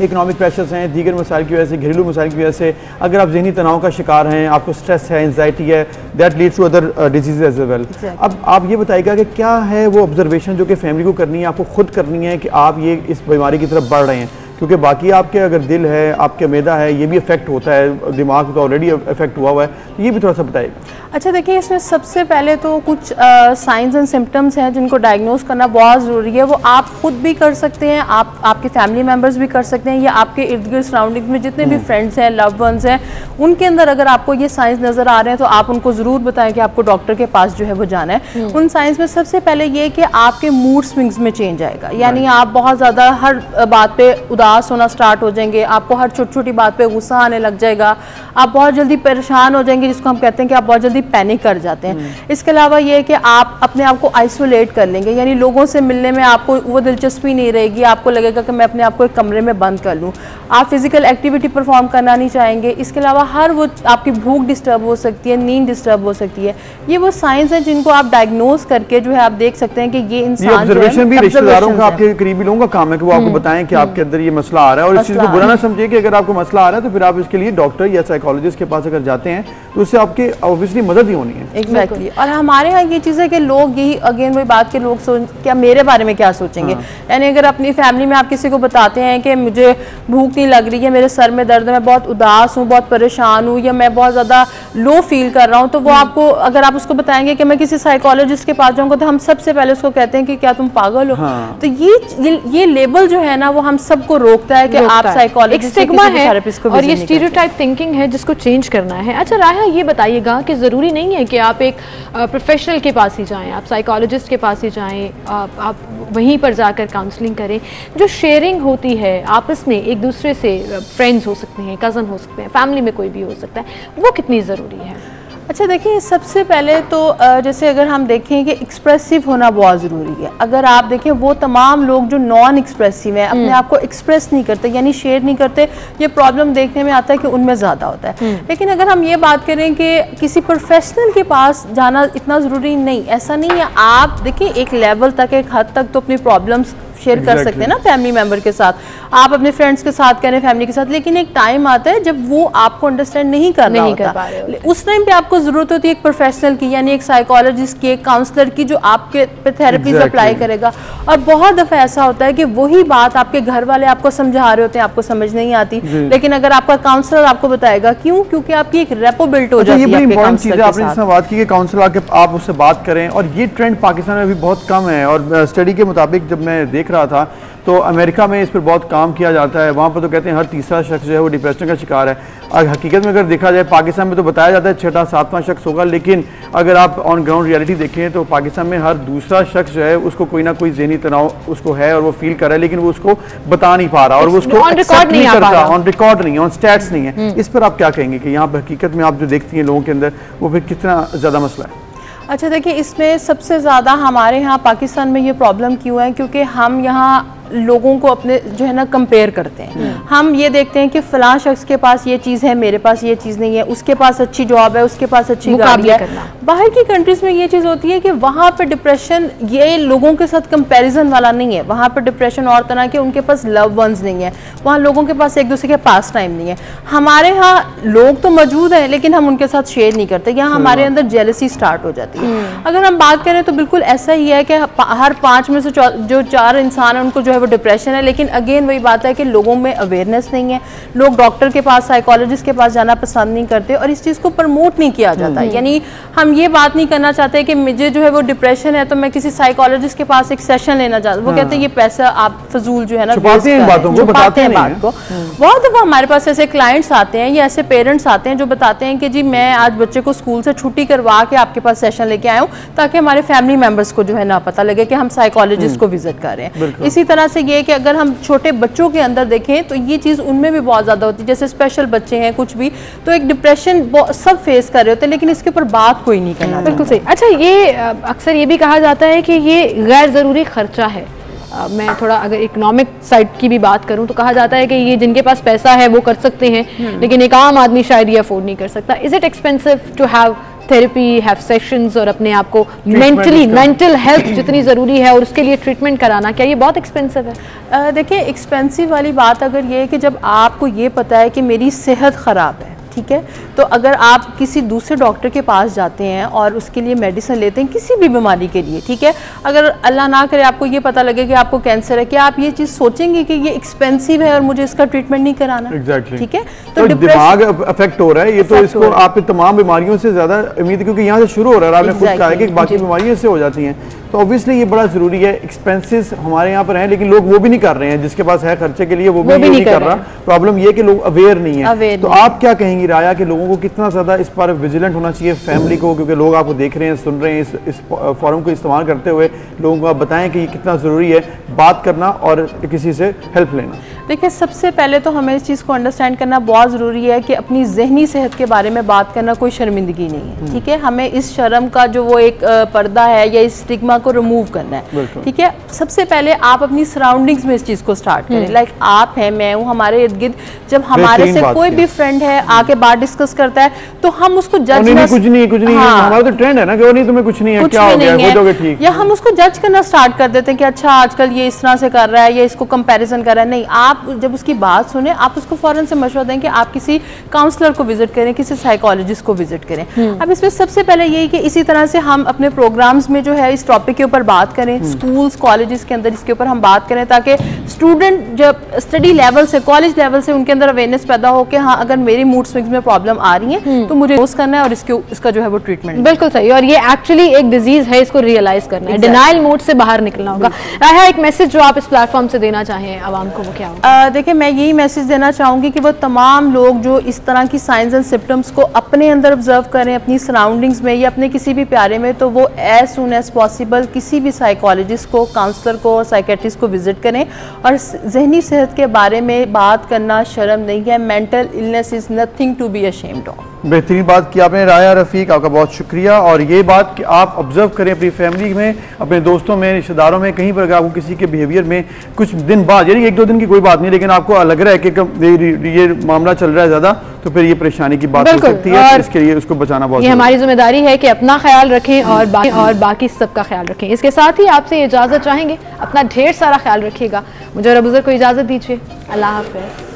इकोनॉमिक प्रेशर्स हैं दीगर मसाइल की वजह से घरेलू मसाइल की वजह से। अगर आप जहनी तनाव का शिकार हैं आपको स्ट्रेस है एनजाइटी है that leads to other disease as well अब आप ये बताइएगा कि क्या है वो ऑब्जर्वेशन जो कि फैमिली को करनी है आपको खुद करनी है कि आप ये इस बीमारी की तरफ़ बढ़ रहे हैं। क्योंकि बाकी आपके अगर दिल है आपके मैदा है ये भी इफ़ेक्ट होता है दिमाग तो ऑलरेडी इफ़ेक्ट हुआ हुआ है तो ये भी थोड़ा सा बताइए। अच्छा देखिए इसमें सबसे पहले तो कुछ साइंस एंड सिम्टम्स हैं जिनको डायग्नोज करना बहुत ज़रूरी है। वो आप खुद भी कर सकते हैं आप आपके फैमिली मेंबर्स भी कर सकते हैं या आपके इर्द गिर्द सराउंडिंग में जितने भी फ्रेंड्स हम्म। हैं लव वंस हैं उनके अंदर अगर आपको ये साइंस नज़र आ रहे हैं तो आप उनको ज़रूर बताएँ कि आपको डॉक्टर के पास जो है वो जाना है। हम्म। उन साइंस में सबसे पहले ये कि आपके मूड स्विंग्स में चेंज आएगा। यानी आप बहुत ज़्यादा हर बात पर उदास होना स्टार्ट हो जाएँगे। आपको हर छोटी छोटी बात पर गुस्सा आने लग जाएगा। आप बहुत जल्दी परेशान हो जाएँगे जिसको हम कहते हैं कि आप बहुत जल्दी पैनिक कर जाते हैं। हम्म। इसके अलावा ये है कि आप अपने आप को आइसोलेट कर लेंगे। यानी लोगों से मिलने में आपको वो दिलचस्पी नहीं रहेगी। आपको लगेगा कि मैं अपने आप को एक कमरे में बंद कर लूँ। आप फ़िज़िकल एक्टिविटी परफॉर्म करना नहीं चाहेंगे। इसके अलावा हर वो आपकी भूख डिस्टर्ब हो सकती है नींद डिस्टर्ब हो सकती है। ये वो साइंस है जिनको आप डायग्नोज करके जो है आप देख सकते हैं कि ये इंसान भी रिश्तेदारों का आपके करीबी लोगों का काम है कि वो आपको हम्म। बताएँ कि आपके अंदर ये मसला आ रहा है और इस चीज़ को बुरा ना समझिए कि अगर आपको मसला आ रहा है तो फिर आप इसके लिए डॉक्टर या साइकोलॉजिस्ट के पास अगर जाते हैं तो उससे आपकी ऑब्वियसली मदद ही होनी है एग्जैक्टली exactly. और हमारे यहाँ ये चीज़ है कि लोग यही अगेन वही बात के लोग सोच क्या मेरे बारे में क्या सोचेंगे हाँ। यानी अगर अपनी फैमिली में आप किसी को बताते हैं कि मुझे भूख नहीं लग रही है मेरे सर में दर्द है मैं बहुत उदास हूँ बहुत परेशान हूँ या मैं बहुत ज़्यादा लो फील कर रहा हूँ तो वो हम्म। आपको अगर आप उसको बताएँगे कि मैं किसी साइकोलॉजिस्ट के पास जाऊँगा तो हम सबसे पहले उसको कहते हैं कि क्या तुम पागल हो हाँ। तो ये ये, ये लेबल जो है ना वो हम सबको रोकता है कि आप साइकोलॉजिस्ट और ये स्टीरियोटाइप थिंकिंग है जिसको चेंज करना है। अच्छा राया ये बताइएगा कि ज़रूरी नहीं है कि आप एक प्रोफेशनल के पास ही जाएँ आप साइकोलॉजिस्ट के पास ही जाएँ आप, आप वहीं पर जाकर काउंसलिंग करें। जो शेयरिंग होती है आपस में एक दूसरे से फ्रेंड्स हो सकते हैं कज़न हो सकते हैं फैमिली में कोई भी हो सकता है वो कितनी ज़रूरी है? अच्छा देखिए सबसे पहले तो जैसे अगर हम देखें कि एक्सप्रेसिव होना बहुत ज़रूरी है अगर आप देखें वो तमाम लोग जो नॉन एक्सप्रेसिव हैं अपने हम्म। आप को एक्सप्रेस नहीं करते यानी शेयर नहीं करते ये प्रॉब्लम देखने में आता है कि उनमें ज़्यादा होता है हम्म। लेकिन अगर हम ये बात करें कि किसी प्रोफेशनल के पास जाना इतना ज़रूरी नहीं ऐसा नहीं है आप देखिए एक लेवल तक एक हद तक तो अपनी प्रॉब्लम्स शेयर exactly. कर सकते हैं ना फैमिली मेंबर के साथ आप अपने फ्रेंड्स के साथ करें फैमिली के साथ लेकिन एक टाइम आता है जब वो आपको अंडरस्टैंड नहीं कर रहा होता कर उस टाइम पे आपको ज़रूरत होती है एक प्रोफेशनल की यानी एक साइकोलॉजिस्ट की एक काउंसलर की जो आपके पे थेरेपीज अप्लाई करेगा और बहुत दफ़ा ऐसा होता है कि वही बात आपके घर वाले आपको समझा रहे होते हैं आपको समझ नहीं आती लेकिन अगर आपका काउंसलर आपको बताएगा क्यों क्योंकि आपकी एक रेपो बिल्ट हो जाती है आपने बात की काउंसलर आप उससे बात करें और ये ट्रेंड पाकिस्तान में भी बहुत कम है और स्टडी के मुताबिक जब मैं देख रहा था। तो अमेरिका में इस पर बहुत काम किया जाता है। वहाँ पर तो कहते हैं हर तीसरा शख्स जो है वो डिप्रेशन का शिकार है। और हकीकत में अगर देखा जाए पाकिस्तान में तो बताया जाता है छठा सातवां शख्स होगा लेकिन अगर आप ऑन ग्राउंड रियलिटी देखें तो पाकिस्तान में हर दूसरा शख्स जो है उसको कोई ना कोई जहनी तनाव उसको है और वो फील कर रहा है लेकिन वो उसको बता नहीं पा रहा और वो उसको ऑन रिकॉर्ड नहीं है ऑन स्टैट्स नहीं है। हम्म। इस पर आप क्या कहेंगे कि यहाँ पर हकीकत में आप जो देखती हैं लोगों के अंदर वो फिर कितना ज़्यादा मसला है? अच्छा देखिए, इसमें सबसे ज़्यादा हमारे यहाँ पाकिस्तान में ये प्रॉब्लम क्यों है? क्योंकि हम यहाँ लोगों को अपने जो है ना कंपेयर करते हैं। हम ये देखते हैं कि फलां शख्स के पास ये चीज़ है मेरे पास ये चीज़ नहीं है उसके पास अच्छी जॉब है उसके पास अच्छी गाड़ी है। बाहर की कंट्रीज़ में ये चीज़ होती है कि वहाँ पे डिप्रेशन ये लोगों के साथ कंपैरिजन वाला नहीं है। वहाँ पे डिप्रेशन और तरह के उनके पास लव वंस नहीं है। वहाँ लोगों के पास एक दूसरे के पास टाइम नहीं है। हमारे यहाँ लोग तो मौजूद हैं लेकिन हम उनके साथ शेयर नहीं करते। यहाँ हमारे अंदर जेलसी स्टार्ट हो जाती है। अगर हम बात करें तो बिल्कुल ऐसा ही है कि हर पाँच में से जो चार इंसान है उनको जो है वो डिप्रेशन है लेकिन अगेन वही बात है कि लोगों में अवेयरनेस नहीं है। लोग डॉक्टर के पास साइकोलॉजिस्ट के पास जाना पसंद नहीं करते और इस चीज़ को प्रमोट नहीं किया जाता। यानी हम ये बात नहीं करना चाहते कि मुझे जो है वो डिप्रेशन है तो मैं किसी साइकोलॉजिस्ट के पास एक सेशन लेना चाहता हूँ वो कहते हैं ये पैसा आप फजूल जो है ना छुपाते हैं बातों को, बताते हैं बात को। बहुत दफ़ा हमारे पास ऐसे क्लाइंट्स आते हैं या ऐसे पेरेंट्स आते हैं जो बताते हैं कि जी मैं आज बच्चे को स्कूल से छुट्टी करवा के आपके पास सेशन लेके आया हूँ ताकि हमारे फैमिली मेंबर्स को जो है ना पता लगे कि हम साइकोलॉजिस्ट को विज़िट कर रहे हैं। इसी तरह से ये है कि अगर हम छोटे बच्चों के अंदर देखें तो ये चीज़ उनमें भी बहुत ज़्यादा होती है। जैसे स्पेशल बच्चे हैं कुछ भी तो एक डिप्रेशन सब फेस कर रहे होते हैं लेकिन इसके ऊपर बात कोई नहीं करना बिल्कुल सही। अच्छा ये अक्सर ये भी कहा जाता है कि ये गैर ज़रूरी खर्चा है। अ, मैं थोड़ा अगर इकोनॉमिक साइड की भी बात करूँ तो कहा जाता है कि ये जिनके पास पैसा है वो कर सकते हैं लेकिन एक आम आदमी शायद ये अफोर्ड नहीं कर सकता। Is it expensive to have therapy have sessions और अपने आप को मेंटली मेंटल हेल्थ जितनी ज़रूरी है और उसके लिए ट्रीटमेंट कराना क्या ये बहुत एक्सपेंसिव है? देखिए एक्सपेंसिव वाली बात अगर ये है कि जब आपको ये पता है कि मेरी सेहत ख़राब है ठीक है? तो अगर आप किसी दूसरे डॉक्टर के पास जाते हैं और उसके लिए मेडिसिन लेते हैं किसी भी बीमारी के लिए ठीक है? अगर अल्लाह ना करे आपको ये पता लगे कि आपको कैंसर है क्या आप ये चीज़ सोचेंगे कि ये एक्सपेंसिव है और मुझे इसका ट्रीटमेंट नहीं कराना? एग्जैक्टली ठीक है? तो depression- दिमाग अफेक्ट हो रहा है ये तो इसको। आप तमाम बीमारियों से ज़्यादा उम्मीद क्योंकि यहाँ से शुरू हो रहा है आपने खुद कहा कि बाकी बीमारियों से हो जाती हैं। तो ऑब्वियसली ये बड़ा ज़रूरी है एक्सपेंसेस हमारे यहाँ पर हैं लेकिन लोग वो भी नहीं कर रहे हैं जिसके पास है खर्चे के लिए वो भी, वो भी नहीं नहीं कर रहा। प्रॉब्लम ये कि लोग अवेयर नहीं है। तो नहीं आप क्या कहेंगी राया कि लोगों को कितना ज़्यादा इस पर विजिलेंट होना चाहिए, फैमिली को, क्योंकि लोग आपको देख रहे हैं, सुन रहे हैं, इस इस फॉरम को इस्तेमाल करते हुए लोगों को आप बताएँ कि ये कितना ज़रूरी है, बात करना और किसी से हेल्प लेना। देखिए सबसे पहले तो हमें इस चीज़ को अंडरस्टैंड करना बहुत ज़रूरी है कि अपनी जहनी सेहत के बारे में बात करना कोई शर्मिंदगी नहीं है ठीक है? हमें इस शर्म का जो वो एक पर्दा है या इस स्टिग्मा को रिमूव करना है ठीक है? सबसे पहले आप अपनी सराउंडिंग्स में इस चीज़ को स्टार्ट करें। लाइक आप हैं मैं हूँ हमारे इर्द गिर्द जब हमारे से कोई भी फ्रेंड है आके बात डिस्कस करता है तो हम उसको जज नहीं कुछ नहीं कुछ नहीं हाँ। हमारा तो ट्रेंड है ना कि वो नहीं तुम्हें कुछ नहीं है क्या हो गया? या हम उसको जज करना स्टार्ट कर देते हैं कि अच्छा आजकल ये इस तरह से कर रहा है या इसको कंपैरिजन कर रहा है। नहीं आप जब उसकी बात सुने आप उसको फ़ौरन से मशवरा दें कि आप किसी काउंसलर को विज़िट करें किसी साइकोलॉजिस्ट को विज़िट करें। अब इसमें सबसे पहले यही कि इसी तरह से हम अपने प्रोग्राम्स में जो है इस टॉपिक के ऊपर बात करें स्कूल्स कॉलेजेस के अंदर इसके ऊपर हम बात करें ताकि स्टूडेंट जब स्टडी लेवल से कॉलेज लेवल से उनके अंदर अवेयरनेस पैदा हो कि हाँ अगर मेरी मूड स्विंग्स में प्रॉब्लम आ रही है तो मुझे रोज करना है और इसके इसका जो है वो ट्रीटमेंट बिल्कुल सही। और ये एक्चुअली एक डिज़ीज़ है इसको रियलाइज़ करना है। डिनाइल मोड से बाहर निकलना होगा। एक मैसेज जो आप इस प्लेटफॉर्म से देना चाहें आवाम को वो क्या होगा? देखिए, मैं यही मैसेज देना चाहूँगी कि वो तमाम लोग जो इस तरह की साइंस एंड सिम्टम्स को अपने अंदर ऑब्ज़र्व करें, अपनी सराउंडिंग्स में या अपने किसी भी प्यारे में तो वो एज सुन एज पॉसिबल किसी भी साइकोलॉजिस्ट को काउंसलर को और साइकेट्रिस्ट को विज़िट करें। और जहनी सेहत के बारे में बात करना शर्म नहीं है mental illness is nothing to be ashamed of बेहतरीन बात की आपने राया रफ़ीक, आपका बहुत शुक्रिया। और ये बात कि आप ऑब्ज़र्व करें अपनी फैमिली में, अपने दोस्तों में, रिश्तेदारों में, कहीं पर अगर आपको किसी के बिहेवियर में कुछ दिन बाद, यानी एक दो दिन की कोई बात नहीं लेकिन आपको लग रहा है कि ये, मामला चल रहा है ज़्यादा तो फिर ये परेशानी की बात हो सकती है तो इसके लिए उसको बचाना बहुत ये हमारी ज़िम्मेदारी है कि अपना ख्याल रखें और बाकी और बाकी सबका ख्याल रखें। इसके साथ ही आपसे इजाज़त चाहेंगे अपना ढेर सारा ख्याल रखिएगा। मुझे और अबूजर को इजाज़त दीजिए। अल्लाह हाफिज़।